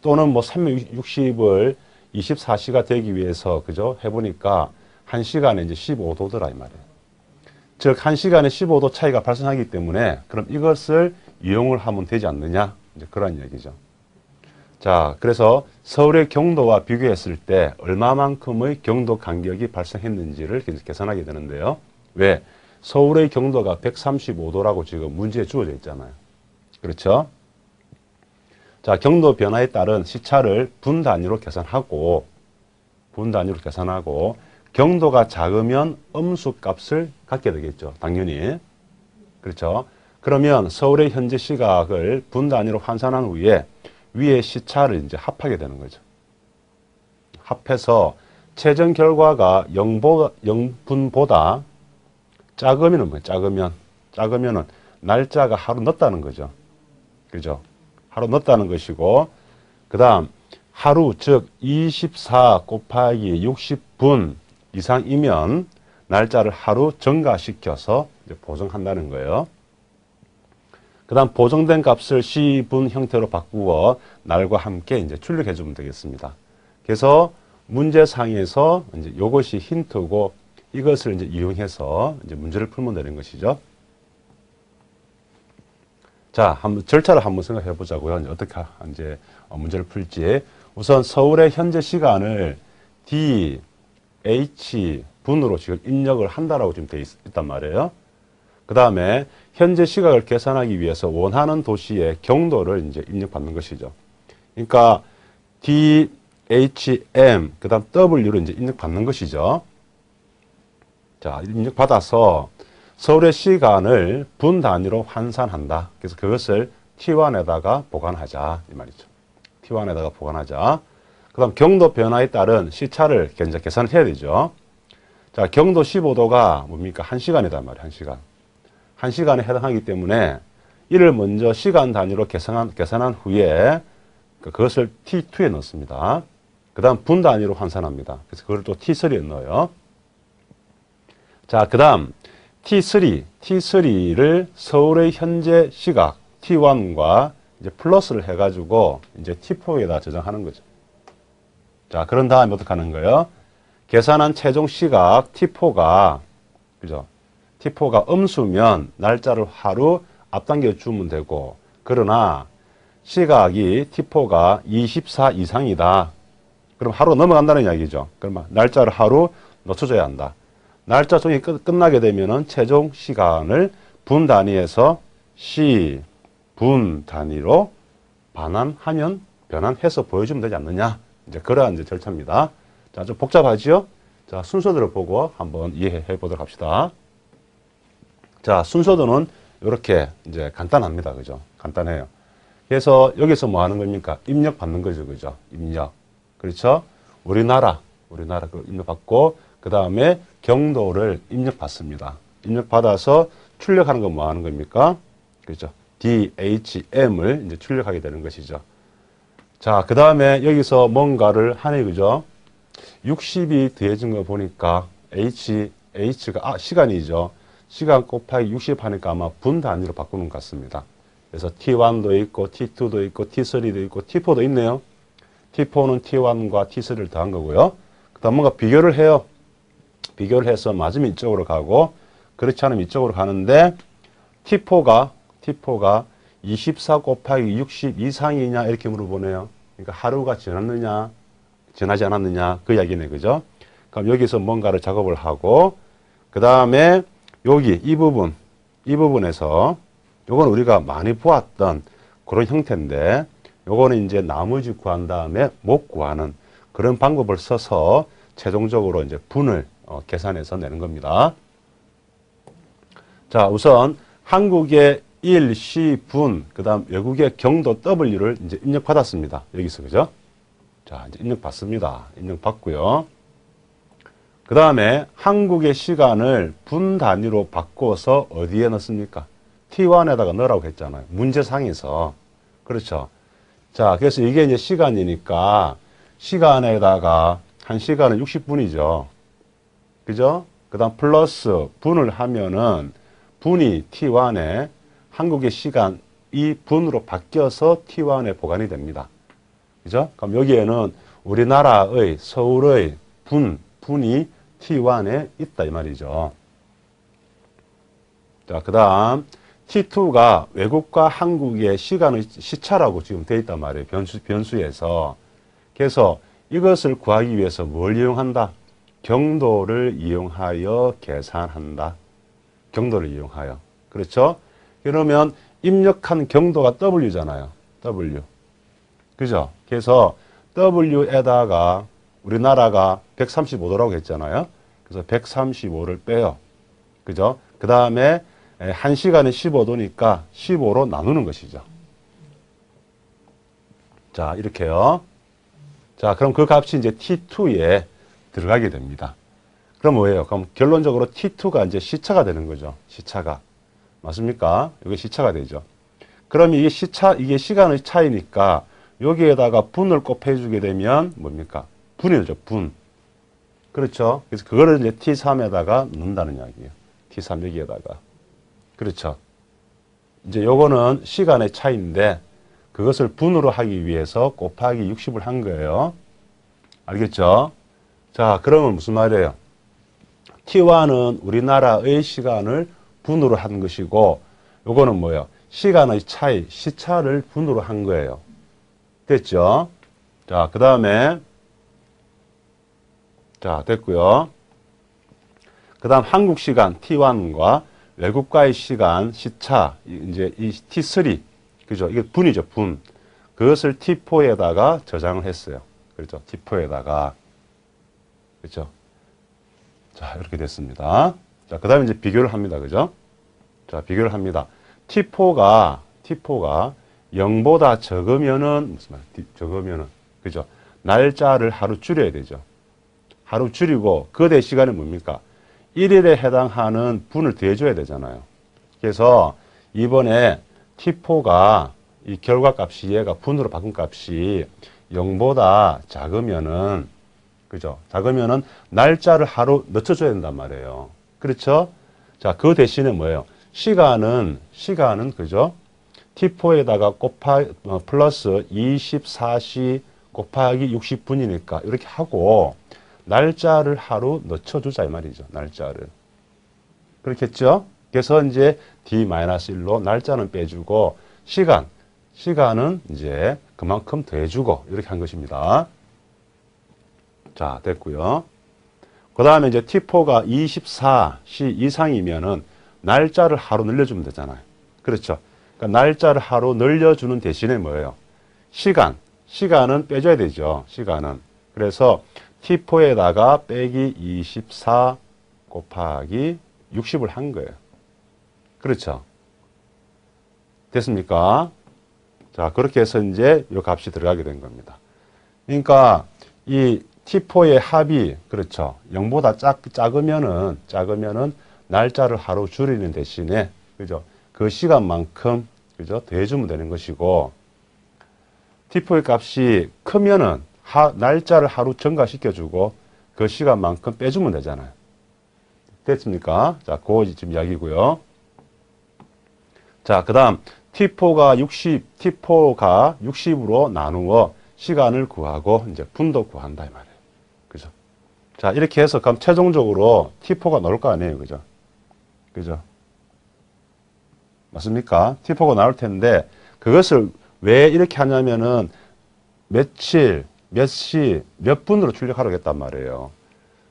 S1: 또는 뭐 360을 24시가 되기 위해서 그죠? 해보니까 1시간에 이제 15도더라 이 말이에요. 즉 1시간에 15도 차이가 발생하기 때문에 그럼 이것을 이용을 하면 되지 않느냐? 이제 그런 얘기죠. 자, 그래서 서울의 경도와 비교했을 때 얼마만큼의 경도 간격이 발생했는지를 계산하게 되는데요. 왜? 서울의 경도가 135도라고 지금 문제에 주어져 있잖아요. 그렇죠? 자, 경도 변화에 따른 시차를 분 단위로 계산하고 분 단위로 계산하고 경도가 작으면 음수 값을 갖게 되겠죠. 당연히. 그렇죠? 그러면 서울의 현재 시각을 분 단위로 환산한 후에 위의 시차를 이제 합하게 되는 거죠. 합해서 최종 결과가 0보, 0분보다 작으면은 뭐예요? 작으면. 작으면은 날짜가 하루 늦다는 거죠. 그죠? 하루 늦다는 것이고, 그 다음, 하루, 즉, 24 곱하기 60분 이상이면 날짜를 하루 증가시켜서 보정한다는 거예요. 그 다음 보정된 값을 시분 형태로 바꾸어 날과 함께 이제 출력해 주면 되겠습니다. 그래서 문제상에서 이제 이것이 힌트고 이것을 이제 이용해서 이제 문제를 풀면 되는 것이죠. 자, 한번 절차를 한번 생각해 보자고요. 어떻게 이제 문제를 풀지. 우선 서울의 현재 시간을 D, H 분으로 지금 입력을 한다라고 지금 돼 있, 단 말이에요. 그 다음에 현재 시각을 계산하기 위해서 원하는 도시의 경도를 이제 입력받는 것이죠. 그러니까 D, H, M, 그 다음 W를 이제 입력받는 것이죠. 자, 입력받아서 서울의 시간을 분 단위로 환산한다. 그래서 그것을 T1에다가 보관하자. 이 말이죠. T1에다가 보관하자. 그 다음 경도 변화에 따른 시차를 이제 계산을 해야 되죠. 자, 경도 15도가 뭡니까? 1시간이단 말이에요. 1시간. 1시간에 해당하기 때문에 이를 먼저 시간 단위로 계산한, 계산한 후에 그것을 T2에 넣습니다. 그 다음 분 단위로 환산합니다. 그래서 그걸 또 T3에 넣어요. 자, 그 다음 T3, T3를 서울의 현재 시각 T1과 이제 플러스를 해가지고 이제 T4에다 저장하는 거죠. 자, 그런 다음에 어떻게 하는 거예요? 계산한 최종 시각 T4가, 그죠? T4가 음수면 날짜를 하루 앞당겨 주면 되고 그러나 시각이 T4가 24 이상이다. 그럼 하루 넘어간다는 이야기죠. 그러면 날짜를 하루 늦춰줘야 한다. 날짜 종이 끝, 끝나게 되면은 최종 시간을 분 단위에서 시, 분 단위로 반환하면 변환해서 보여주면 되지 않느냐. 이제 그러한 이제 절차입니다. 자, 좀 복잡하지요? 자, 순서들을 보고 한번 이해해 보도록 합시다. 자, 순서도는 이렇게 이제 간단합니다. 그죠? 간단해요. 그래서 여기서 뭐 하는 겁니까? 입력 받는 거죠. 그죠? 입력. 그렇죠? 우리나라, 우리나라 그 입력 받고, 그 다음에 경도를 입력 받습니다. 입력 받아서 출력하는 건 뭐 하는 겁니까? 그죠? DHM을 이제 출력하게 되는 것이죠. 자, 그 다음에 여기서 뭔가를 하네, 그죠? 60이 더해진 거 보니까 H, H가, 아, 시간이죠. 시간 곱하기 60 하니까 아마 분 단위로 바꾸는 것 같습니다. 그래서 T1도 있고, T2도 있고, T3도 있고, T4도 있네요. T4는 T1과 T3를 더한 거고요. 그 다음 뭔가 비교를 해요. 비교를 해서 맞으면 이쪽으로 가고, 그렇지 않으면 이쪽으로 가는데, T4가, T4가 24 곱하기 60 이상이냐, 이렇게 물어보네요. 그러니까 하루가 지났느냐, 지나지 않았느냐, 그 이야기네, 그죠? 그럼 여기서 뭔가를 작업을 하고, 그 다음에 여기, 이 부분, 이 부분에서, 요건 우리가 많이 보았던 그런 형태인데, 요거는 이제 나머지 구한 다음에 못 구하는 그런 방법을 써서 최종적으로 이제 분을 어, 계산해서 내는 겁니다. 자, 우선 한국의 일시 분, 그 다음 외국의 경도 W를 이제 입력받았습니다. 여기서, 그죠? 자, 이제 입력받습니다. 입력받고요. 그 다음에 한국의 시간을 분 단위로 바꿔서 어디에 넣습니까? T1에다가 넣으라고 했잖아요. 문제상에서. 그렇죠. 자, 그래서 이게 이제 시간이니까 시간에다가 한 시간은 60분이죠. 그죠? 그 다음 플러스 분을 하면은 분이 T1에 한국의 시간 이 분으로 바뀌어서 T1에 보관이 됩니다. 그죠? 그럼 여기에는 우리나라의 서울의 분, 분이 T1에 있다 이 말이죠. 자, 그 다음 T2가 외국과 한국의 시간의 시차라고 지금 되어 있단 말이에요. 변수, 변수에서. 그래서 이것을 구하기 위해서 뭘 이용한다? 경도를 이용하여 계산한다. 경도를 이용하여. 그렇죠? 그러면 입력한 경도가 W잖아요. W. 그죠? 그래서 W에다가 우리나라가 135도라고 했잖아요. 그래서 135를 빼요. 그죠? 그 다음에 한 시간에 15도니까 15로 나누는 것이죠. 자, 이렇게요. 자, 그럼 그 값이 이제 T2에 들어가게 됩니다. 그럼 뭐예요? 그럼 결론적으로 T2가 이제 시차가 되는 거죠. 시차가. 맞습니까? 이게 시차가 되죠. 그럼 이게 시차, 이게 시간의 차이니까 여기에다가 분을 곱해주게 되면 뭡니까? 분이 되죠, 분. 그렇죠? 그래서 그거를 이제 T3에다가 넣는다는 이야기예요. T3 여기에다가. 그렇죠. 이제 요거는 시간의 차이인데 그것을 분으로 하기 위해서 곱하기 60을 한 거예요. 알겠죠? 자, 그러면 무슨 말이에요? T1은 우리나라의 시간을 분으로 한 것이고 요거는 뭐예요? 시간의 차이, 시차를 분으로 한 거예요. 됐죠? 자, 그 다음에 자, 됐고요. 그 다음 한국 시간 T1과 외국과의 시간, 시차, 이제 이 T3, 그죠? 이게 분이죠, 분. 그것을 T4에다가 저장을 했어요. 그렇죠? T4에다가. 그렇죠? 자, 이렇게 됐습니다. 자, 그 다음에 이제 비교를 합니다. 그죠? 자, 비교를 합니다. T4가, T4가 0보다 적으면은, 무슨 말, 적으면은, 그죠? 날짜를 하루 줄여야 되죠. 하루 줄이고, 그 대 시간은 뭡니까? 1일에 해당하는 분을 더해줘야 되잖아요. 그래서 이번에 T4가 이 결과 값이 얘가 분으로 바꾼 값이 0보다 작으면은 그죠? 작으면은 날짜를 하루 늦춰줘야 된단 말이에요. 그렇죠? 자, 그 대신에 뭐예요? 시간은 시간은 그죠? T4에다가 곱하 어, 플러스 24시 곱하기 60분이니까 이렇게 하고 날짜를 하루 늦춰주자 이 말이죠. 날짜를. 그렇겠죠? 그래서 이제 D-1로 날짜는 빼주고 시간, 시간은 이제 그만큼 더해주고 이렇게 한 것입니다. 자, 됐고요. 그 다음에 이제 T4가 24시 이상이면은 날짜를 하루 늘려주면 되잖아요. 그렇죠. 그러니까 날짜를 하루 늘려주는 대신에 뭐예요? 시간. 시간은 빼줘야 되죠. 시간은. 그래서 T4에다가 빼기 24 곱하기 60을 한 거예요. 그렇죠. 됐습니까? 자, 그렇게 해서 이제 이 값이 들어가게 된 겁니다. 그러니까 이 T4의 합이 그렇죠. 0보다 작, 작으면은 작으면은 날짜를 하루 줄이는 대신에 그죠? 그 시간만큼 그죠? 더해주면 되는 것이고 T4의 값이 크면은 하, 날짜를 하루 증가시켜주고 그 시간만큼 빼주면 되잖아요. 됐습니까? 자, 그거 지금 이야기고요. 자, 그 다음 T4가 60, T4가 60으로 나누어 시간을 구하고 이제 분도 구한다 이. 그죠? 자, 이렇게 해서 그럼 최종적으로 T4가 나올 거 아니에요. 그죠? 그죠? 맞습니까? T4가 나올 텐데 그것을 왜 이렇게 하냐면은 며칠, 몇 시, 몇 분으로 출력하려겠단 말이에요.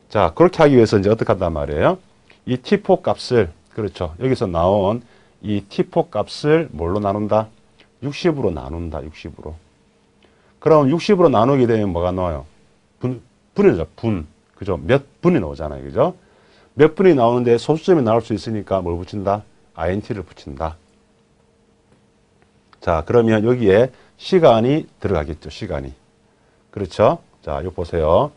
S1: 자, 그렇게 하기 위해서 이제 어떻게 한단 말이에요? 이 T4 값을, 그렇죠. 여기서 나온 이 T4 값을 뭘로 나눈다? 60으로 나눈다, 60으로. 그럼 60으로 나누게 되면 뭐가 나와요? 분, 분이죠, 분. 그죠? 몇 분이 나오잖아요, 그죠? 몇 분이 나오는데 소수점이 나올 수 있으니까 뭘 붙인다? int를 붙인다. 자, 그러면 여기에 시간이 들어가겠죠, 시간이. 그렇죠? 자, 이거 보세요.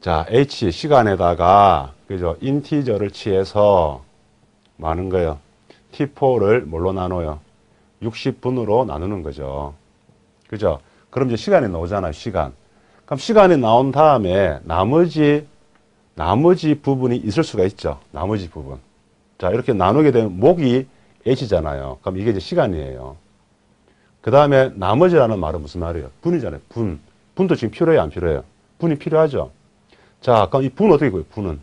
S1: 자, h 시간에다가 그죠? 인티저를 취해서 많은 거예요. T4를 뭘로 나눠요? 60분으로 나누는 거죠. 그죠? 그럼 이제 시간이 나오잖아요, 시간. 그럼 시간이 나온 다음에 나머지, 나머지 부분이 있을 수가 있죠. 나머지 부분. 자, 이렇게 나누게 되면 목이 H잖아요. 그럼 이게 이제 시간이에요. 그 다음에 나머지라는 말은 무슨 말이에요? 분이잖아요. 분. 분도 지금 필요해요? 안 필요해요? 분이 필요하죠. 자, 그럼 이 분은 어떻게 구해요? 분은.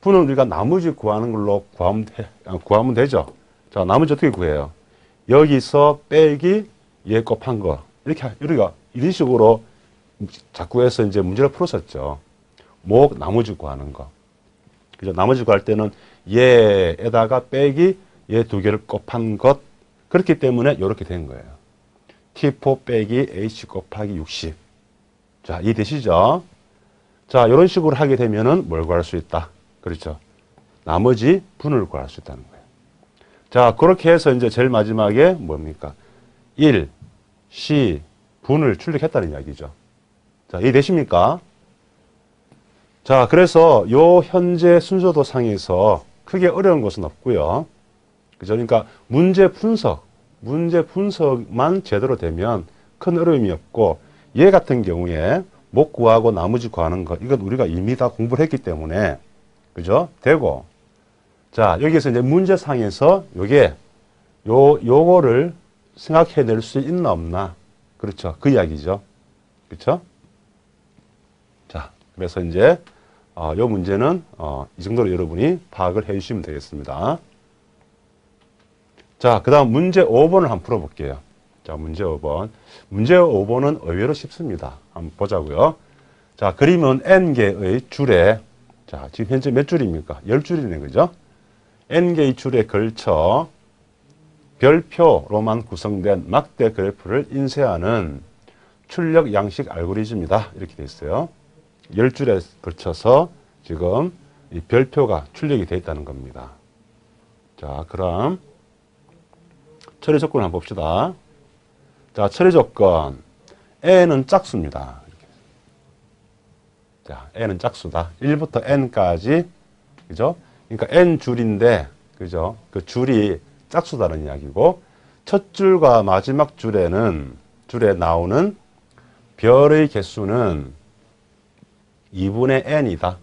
S1: 분은 우리가 나머지 구하는 걸로 구하면, 돼, 아, 구하면 되죠. 자, 나머지 어떻게 구해요? 여기서 빼기 얘 곱한 거. 이렇게, 우리가 이런 식으로 자꾸 해서 이제 문제를 풀었었죠. 목, 나머지 구하는 거. 그죠? 나머지 구할 때는 얘에다가 빼기 얘 두 개를 곱한 것. 그렇기 때문에 이렇게 된 거예요. T4 빼기 H 곱하기 60. 자, 이해되시죠? 자, 이런 식으로 하게 되면은 뭘 구할 수 있다. 그렇죠. 나머지 분을 구할 수 있다는 거예요. 자, 그렇게 해서 이제 제일 마지막에 뭡니까? 1, 시, 분을 출력했다는 이야기죠. 자, 이해되십니까? 자, 그래서 요 현재 순서도 상에서 크게 어려운 것은 없고요. 그죠? 그러니까 문제 분석, 문제 분석만 제대로 되면 큰 어려움이 없고 얘 같은 경우에 목 구하고 나머지 구하는 것 이건 우리가 이미 다 공부를 했기 때문에 그죠? 되고 자 여기서 이제 문제상에서 요게 요 요거를 생각해낼 수 있나 없나 그렇죠 그 이야기죠 그렇죠 자 그래서 이제 어, 요 문제는 어, 이 정도로 여러분이 파악을 해주시면 되겠습니다. 자, 그 다음 문제 5번을 한번 풀어볼게요. 자, 문제 5번. 문제 5번은 의외로 쉽습니다. 한번 보자고요. 자, 그림은 n개의 줄에, 자, 지금 현재 몇 줄입니까? 10줄이네, 그죠? n개의 줄에 걸쳐 별표로만 구성된 막대 그래프를 인쇄하는 출력 양식 알고리즘이다. 이렇게 되어 있어요. 10줄에 걸쳐서 지금 이 별표가 출력이 되어 있다는 겁니다. 자, 그럼 처리 조건 한번 봅시다. 자, 처리 조건. n은 짝수입니다. 자, n은 짝수다. 1부터 n까지, 그죠? 그러니까 n 줄인데, 그죠? 그 줄이 짝수다는 이야기고, 첫 줄과 마지막 줄에는, 줄에 나오는 별의 개수는 2분의 n이다.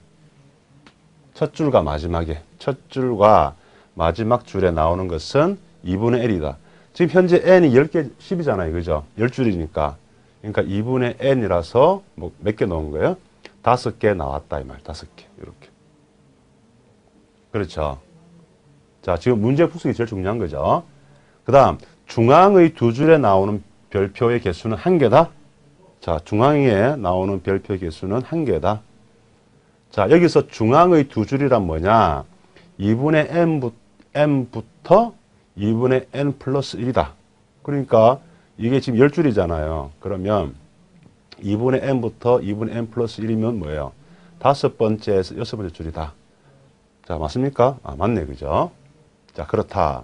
S1: 첫 줄과 마지막에, 첫 줄과 마지막 줄에 나오는 것은 2분의 n이다. 지금 현재 n이 10개, 10이잖아요. 그죠? 10줄이니까. 그러니까 2분의 n이라서 뭐 몇 개 넣은 거예요? 다섯 개 나왔다. 이 말, 다섯 개. 이렇게. 그렇죠. 자, 지금 문제 풀수기 제일 중요한 거죠. 그 다음, 중앙의 두 줄에 나오는 별표의 개수는 한 개다. 자, 중앙에 나오는 별표 개수는 한 개다. 자, 여기서 중앙의 두 줄이란 뭐냐? 2분의 n부, n부터 2분의 n 플러스 1이다. 그러니까 이게 지금 10줄이잖아요. 그러면 2분의 n부터 2분의 n 플러스 1이면 뭐예요? 다섯 번째에서 여섯 번째 줄이다. 자, 맞습니까? 아, 맞네. 그죠? 자, 그렇다.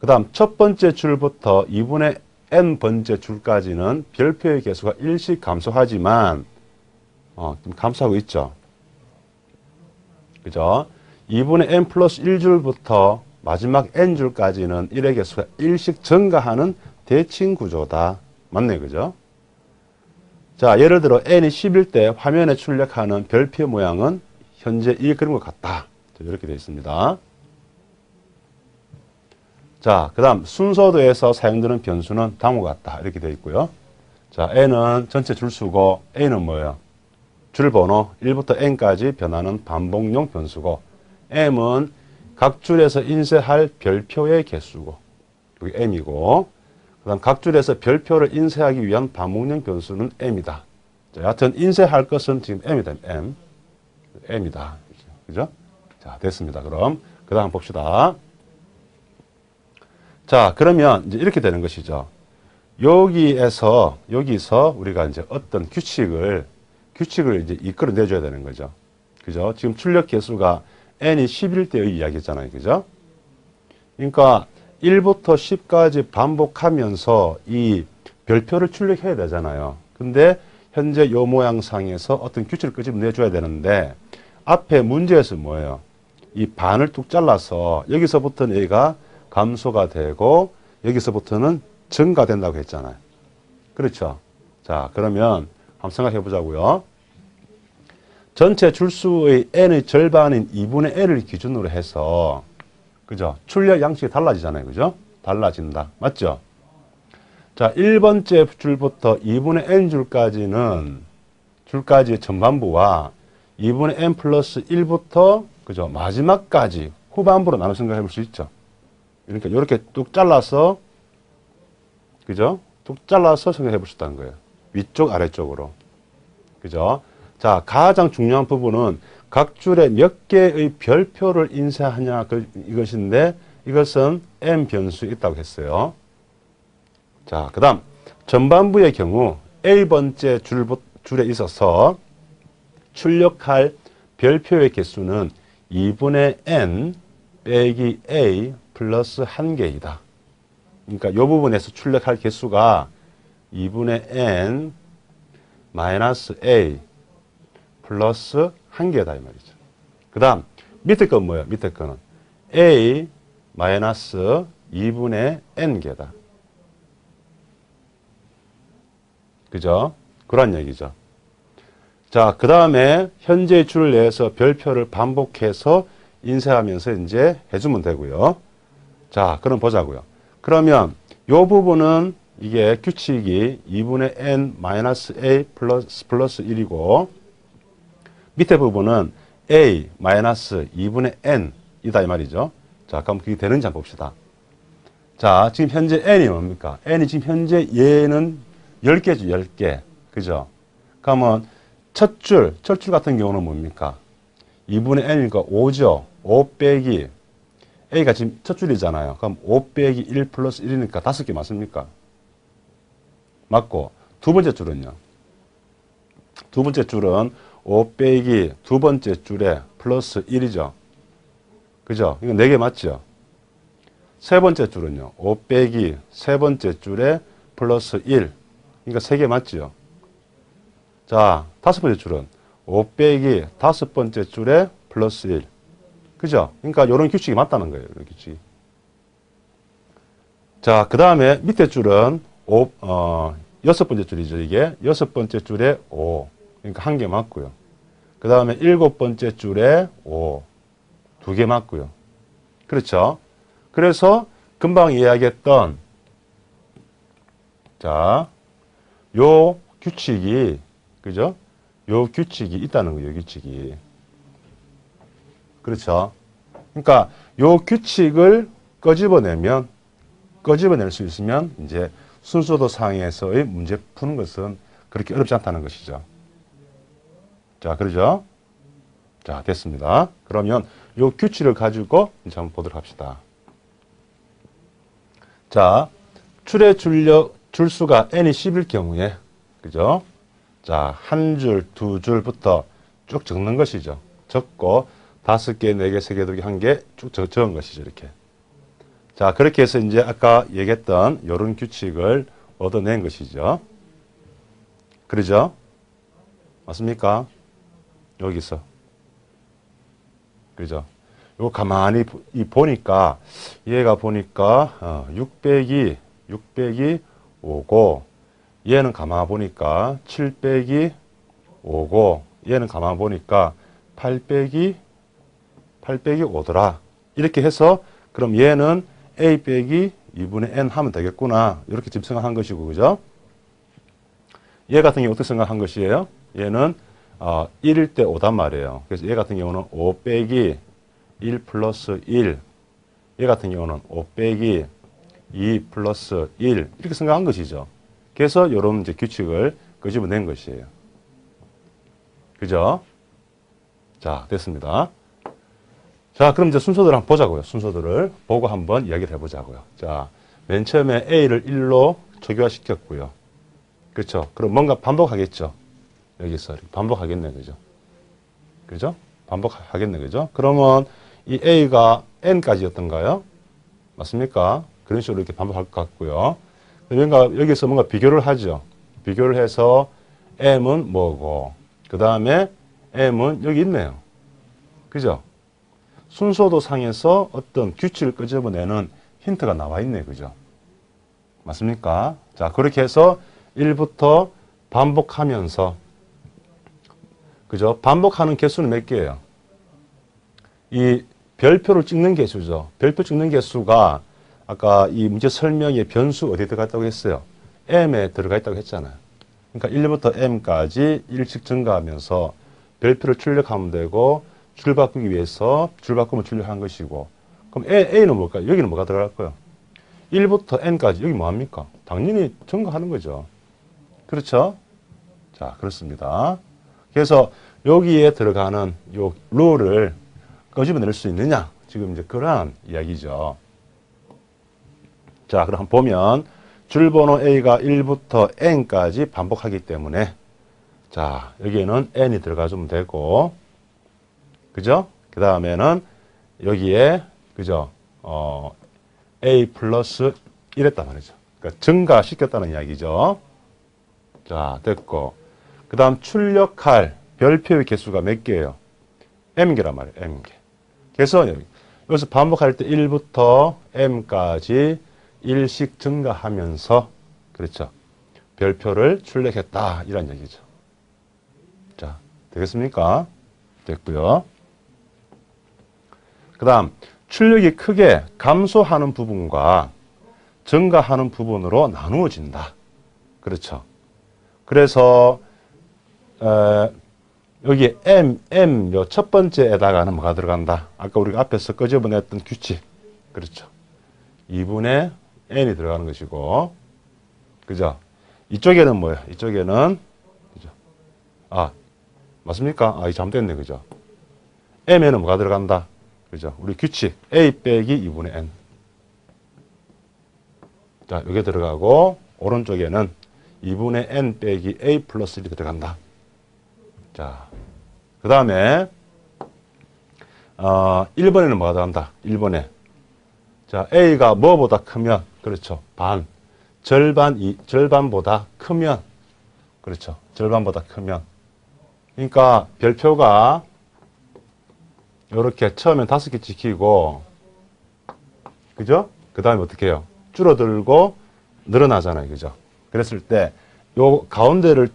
S1: 그 다음 첫 번째 줄부터 2분의 n 번째 줄까지는 별표의 개수가 일씩 감소하지만 어, 좀 감소하고 있죠. 그죠? 2분의 n 플러스 1줄부터 마지막 n줄까지는 1의 개수가 일씩 증가하는 대칭 구조다. 맞네, 그죠? 자, 예를 들어 n이 10일 때 화면에 출력하는 별표 모양은 현재 이 그림 것 같다. 이렇게 되어 있습니다. 자, 그 다음 순서도에서 사용되는 변수는 다음과 같다. 이렇게 되어 있고요. 자, n은 전체 줄수고 a는 뭐예요? 줄번호 1부터 n까지 변하는 반복용 변수고 m은 각 줄에서 인쇄할 별표의 개수고 여기 m이고 그 다음 각 줄에서 별표를 인쇄하기 위한 반복용 변수는 m이다. 자, 여하튼 인쇄할 것은 지금 m이다. m. m이다. 그죠? 자, 됐습니다. 그럼 그 다음 봅시다. 자, 그러면 이제 이렇게 되는 것이죠. 여기에서, 여기서 우리가 이제 어떤 규칙을, 규칙을 이제 이끌어 내줘야 되는 거죠. 그죠? 지금 출력 개수가 n이 10일 때의 이야기잖아요. 그죠? 그러니까 1부터 10까지 반복하면서 이 별표를 출력해야 되잖아요. 근데 현재 요 모양상에서 어떤 규칙을 끄집어 내줘야 되는데 앞에 문제에서 뭐예요? 이 반을 뚝 잘라서 여기서부터는 얘가 감소가 되고 여기서부터는 증가된다고 했잖아요. 그렇죠? 자, 그러면 한번 생각해 보자고요. 전체 줄수의 n의 절반인 2분의 n을 기준으로 해서 그죠? 출력 양식이 달라지잖아요. 그죠? 달라진다. 맞죠? 자, 1번째 줄부터 2분의 n 줄까지는 줄까지의 전반부와 2분의 n 플러스 1부터 그죠? 마지막까지 후반부로 나눠 생각해 볼 수 있죠. 그러니까 이렇게 뚝 잘라서 그죠? 뚝 잘라서 생각해 있다는 거예요. 위쪽 아래쪽으로. 그죠? 자, 가장 중요한 부분은 각 줄에 몇 개의 별표를 인쇄하냐 그, 이것인데 이것은 n 변수 있다고 했어요. 자, 그 다음 전반부의 경우 A번째 줄, 줄에 있어서 출력할 별표의 개수는 2분의 n 빼기 a 플러스 1개이다. 그러니까 이 부분에서 출력할 개수가 2분의 n 마이너스 a 플러스 1개다 이 말이죠. 그 다음 밑에 건 뭐예요? 밑에 거는 a 마이너스 2분의 n개다. 그죠? 그런 얘기죠. 자, 그 다음에 현재 줄 내에서 별표를 반복해서 인쇄하면서 이제 해주면 되고요. 자, 그럼 보자고요. 그러면 요 부분은 이게 규칙이 2분의 n 마이너스 a 플러스 플러스 1이고 밑에 부분은 a 마이너스 2분의 n 이다 이 말이죠. 자, 그럼 그게 되는지 한번 봅시다. 자, 지금 현재 n이 뭡니까? n이 지금 현재 얘는 10개죠, 10개. 그죠? 그러면 첫 줄, 첫 줄 같은 경우는 뭡니까? 2분의 n이니까 5죠. 5 빼기 a가 지금 첫 줄이잖아요. 그럼 5 빼기 1 플러스 1이니까 5개 맞습니까? 맞고 두 번째 줄은요. 두 번째 줄은 5 빼기 두 번째 줄에 플러스 1이죠. 그죠? 이거 4개 맞죠? 세 번째 줄은요. 5 빼기 세 번째 줄에 플러스 1. 그러니까 3개 맞죠? 자, 다섯 번째 줄은 5 빼기 다섯 번째 줄에 플러스 1. 그죠? 그러니까 이런 규칙이 맞다는 거예요. 이런 규칙이. 자, 그 다음에 밑에 줄은 5, 어, 여섯 번째 줄이죠, 이게. 여섯 번째 줄에 5. 그러니까 한 개 맞고요. 그 다음에 일곱 번째 줄에 5. 두 개 맞고요. 그렇죠? 그래서 금방 이야기했던 자, 요 규칙이 그죠? 요 규칙이 있다는 거예요, 규칙이. 그렇죠? 그러니까 요 규칙을 끄집어내면 끄집어낼 수 있으면 이제 순서도 상에서의 문제 푸는 것은 그렇게 어렵지 않다는 것이죠. 자, 그러죠? 자, 됐습니다. 그러면 요 규칙을 가지고 이제 한번 보도록 합시다. 자, 출의 줄력, 줄수가 n이 10일 경우에, 그죠? 자, 한 줄, 두 줄부터 쭉 적는 것이죠. 적고, 다섯 개, 네 개, 세 개, 두 개, 한 개 쭉 적은 것이죠. 이렇게. 자, 그렇게 해서 이제 아까 얘기했던 이런 규칙을 얻어낸 것이죠. 그러죠? 맞습니까? 여기서. 그죠? 요 가만히 보- 이 보니까 얘가 보니까 어, 600이 600이 5고 얘는 가만 보니까 700이 5고 얘는 가만 보니까 800이 800이 5더라. 이렇게 해서 그럼 얘는 a 빼기 2분의 n 하면 되겠구나. 이렇게 지금 생각한 것이고 그죠? 얘 같은 경우 어떻게 생각한 것이에요? 얘는 어, 1일 때 5단 말이에요. 그래서 얘 같은 경우는 5 빼기 1 플러스 1. 얘 같은 경우는 5 빼기 2 플러스 1. 이렇게 생각한 것이죠. 그래서 이런 이제 규칙을 끄집어낸 것이에요. 그죠? 자, 됐습니다. 자, 그럼 이제 순서들을 한번 보자고요. 순서들을 보고 한번 이야기를 해보자고요. 자, 맨 처음에 A를 1로 초기화시켰고요. 그렇죠. 그럼 뭔가 반복하겠죠. 여기서 반복하겠네, 그죠? 그죠? 반복하겠네, 그죠? 그러면 이 A가 N까지였던가요? 맞습니까? 그런 식으로 이렇게 반복할 것 같고요. 뭔가 여기서 뭔가 비교를 하죠. 비교를 해서 M은 뭐고, 그 다음에 M은 여기 있네요. 그죠? 순서도 상에서 어떤 규칙을 끄집어내는 힌트가 나와 있네, 그죠? 맞습니까? 자, 그렇게 해서 1부터 반복하면서, 그죠? 반복하는 개수는 몇 개예요? 이 별표를 찍는 개수죠. 별표 찍는 개수가 아까 이 문제 설명에 변수 어디에 들어가 있다고 했어요? m에 들어가 있다고 했잖아요. 그러니까 1부터 m까지 일씩 증가하면서 별표를 출력하면 되고 줄 바꾸기 위해서 줄 바꾸면 출력한 것이고 그럼 A, A는 뭘까요? 여기는 뭐가 들어갈 거예요? 1부터 n까지 여기 뭐합니까? 당연히 증가하는 거죠. 그렇죠? 자, 그렇습니다. 그래서 여기에 들어가는 요 룰을 끄집어낼 수 있느냐? 지금 이제 그러한 이야기죠. 자, 그럼 보면 줄번호 A가 1부터 n까지 반복하기 때문에 자, 여기에는 n이 들어가주면 되고 그죠? 그 다음에는 여기에 그죠? 어, A 플러스 1했단 말이죠. 그러니까 증가시켰다는 이야기죠. 자, 됐고. 그 다음 출력할 별표의 개수가 몇 개예요? M개란 말이에요. M개. 그래서 여기, 여기서 반복할 때 1부터 M까지 1씩 증가하면서 그렇죠. 별표를 출력했다. 이런 얘기죠. 자, 되겠습니까? 됐고요. 그 다음 출력이 크게 감소하는 부분과 증가하는 부분으로 나누어진다. 그렇죠. 그래서 에, 여기 M, M 요첫 번째에다가는 뭐가 들어간다? 아까 우리가 앞에서 끄집어냈던 규칙. 그렇죠. 2분의 N이 들어가는 것이고 그죠? 이쪽에는 뭐예요? 이쪽에는 그죠? 아, 맞습니까? 아, 이 잘못됐네. 그죠? M에는 뭐가 들어간다? 그죠? 우리 규칙 A 빼기 2분의 N. 자, 여기 들어가고 오른쪽에는 2분의 N 빼기 A 플러스 1이 들어간다. 자, 그 다음에 어, 1번에는 뭐가 들어간다? 1번에 자, A가 뭐보다 크면 그렇죠. 반. 절반 이 절반보다 크면 그렇죠. 절반보다 크면 그러니까 별표가 이렇게 처음엔 다섯 개 지키고 그죠? 그 다음에 어떻게 해요? 줄어들고 늘어나잖아요. 그죠? 그랬을 때 요 가운데를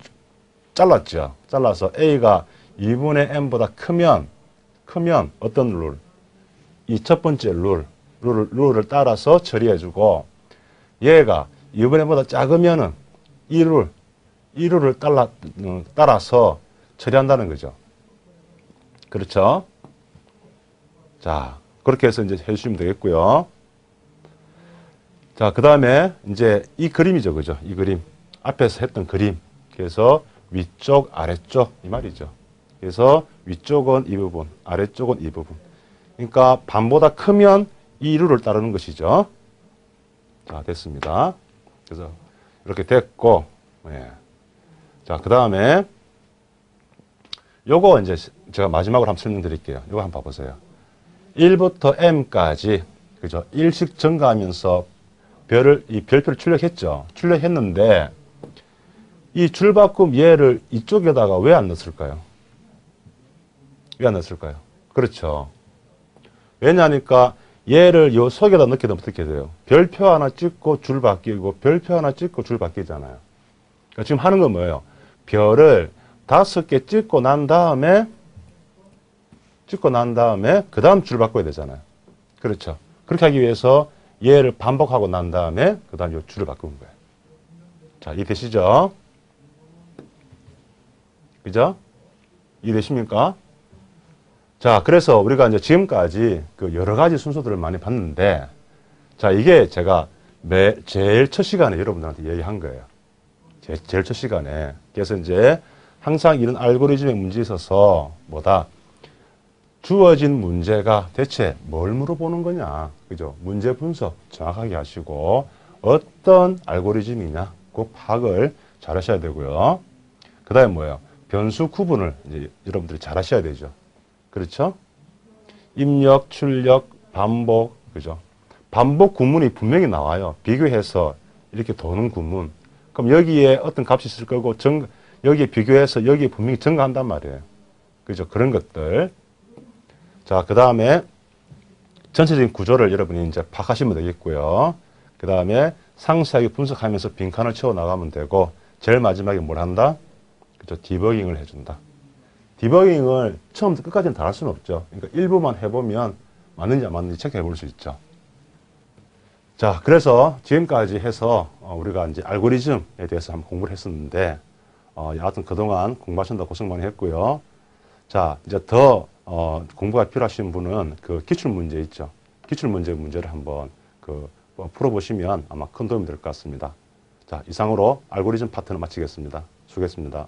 S1: 잘랐죠. 잘라서 A가 2분의 M보다 크면 크면 어떤 룰? 이 첫 번째 룰, 룰을, 룰을 따라서 처리해주고 얘가 2분의 M보다 작으면은 이 룰, 이 룰을 따라, 음, 따라서 처리한다는 거죠. 그렇죠? 자, 그렇게 해서 이제 해주시면 되겠고요. 자, 그 다음에 이제 이 그림이죠. 그죠? 이 그림. 앞에서 했던 그림. 그래서 위쪽, 아래쪽. 이 말이죠. 그래서 위쪽은 이 부분, 아래쪽은 이 부분. 그러니까 반보다 크면 이 룰을 따르는 것이죠. 자, 됐습니다. 그래서 이렇게 됐고, 예. 자, 그 다음에 요거 이제 제가 마지막으로 한번 설명드릴게요. 요거 한번 봐보세요. 1부터 m까지, 그죠? 일씩 증가하면서 별을, 이 별표를 출력했죠. 출력했는데, 이 줄바꿈 얘를 이쪽에다가 왜 안 넣었을까요? 왜 안 넣었을까요? 그렇죠. 왜냐니까 얘를 요 속에다 넣게 되면 어떻게 돼요? 별표 하나 찍고 줄 바뀌고 별표 하나 찍고 줄 바뀌잖아요. 그러니까 지금 하는 건 뭐예요? 별을 다섯 개 찍고 난 다음에 찍고 난 다음에 그 다음 줄 바꿔야 되잖아요. 그렇죠. 그렇게 하기 위해서 얘를 반복하고 난 다음에 그 다음 요 줄을 바꾸는 거예요. 자, 이해되시죠? 그죠? 이해되십니까? 자, 그래서 우리가 이제 지금까지 그 여러 가지 순서들을 많이 봤는데, 자, 이게 제가 매, 제일 첫 시간에 여러분들한테 얘기한 거예요. 제, 제일 첫 시간에. 그래서 이제 항상 이런 알고리즘의 문제에 있어서 뭐다? 주어진 문제가 대체 뭘 물어보는 거냐. 그죠? 문제 분석 정확하게 하시고, 어떤 알고리즘이냐. 그 파악을 잘 하셔야 되고요. 그 다음에 뭐예요? 변수 구분을 이제 여러분들이 잘 하셔야 되죠. 그렇죠? 입력, 출력, 반복, 그죠? 반복 구문이 분명히 나와요. 비교해서 이렇게 도는 구문. 그럼 여기에 어떤 값이 있을 거고, 정, 여기에 비교해서 여기에 분명히 증가한단 말이에요. 그죠? 그런 것들. 자, 그 다음에 전체적인 구조를 여러분이 이제 파악하시면 되겠고요. 그 다음에 상세하게 분석하면서 빈칸을 채워 나가면 되고, 제일 마지막에 뭘 한다? 그죠? 디버깅을 해준다. 디버깅을 처음부터 끝까지는 다 할 수는 없죠. 그러니까 일부만 해보면 맞는지 안 맞는지 체크해 볼 수 있죠. 자, 그래서 지금까지 해서 어, 우리가 이제 알고리즘에 대해서 한번 공부를 했었는데, 어, 여하튼 그동안 공부하신다 고생 많이 했고요. 자, 이제 더 어, 공부가 필요하신 분은 그 기출 문제 있죠. 기출 문제 문제를 한번 그 어, 풀어보시면 아마 큰 도움이 될 것 같습니다. 자, 이상으로 알고리즘 파트는 마치겠습니다. 수고했습니다.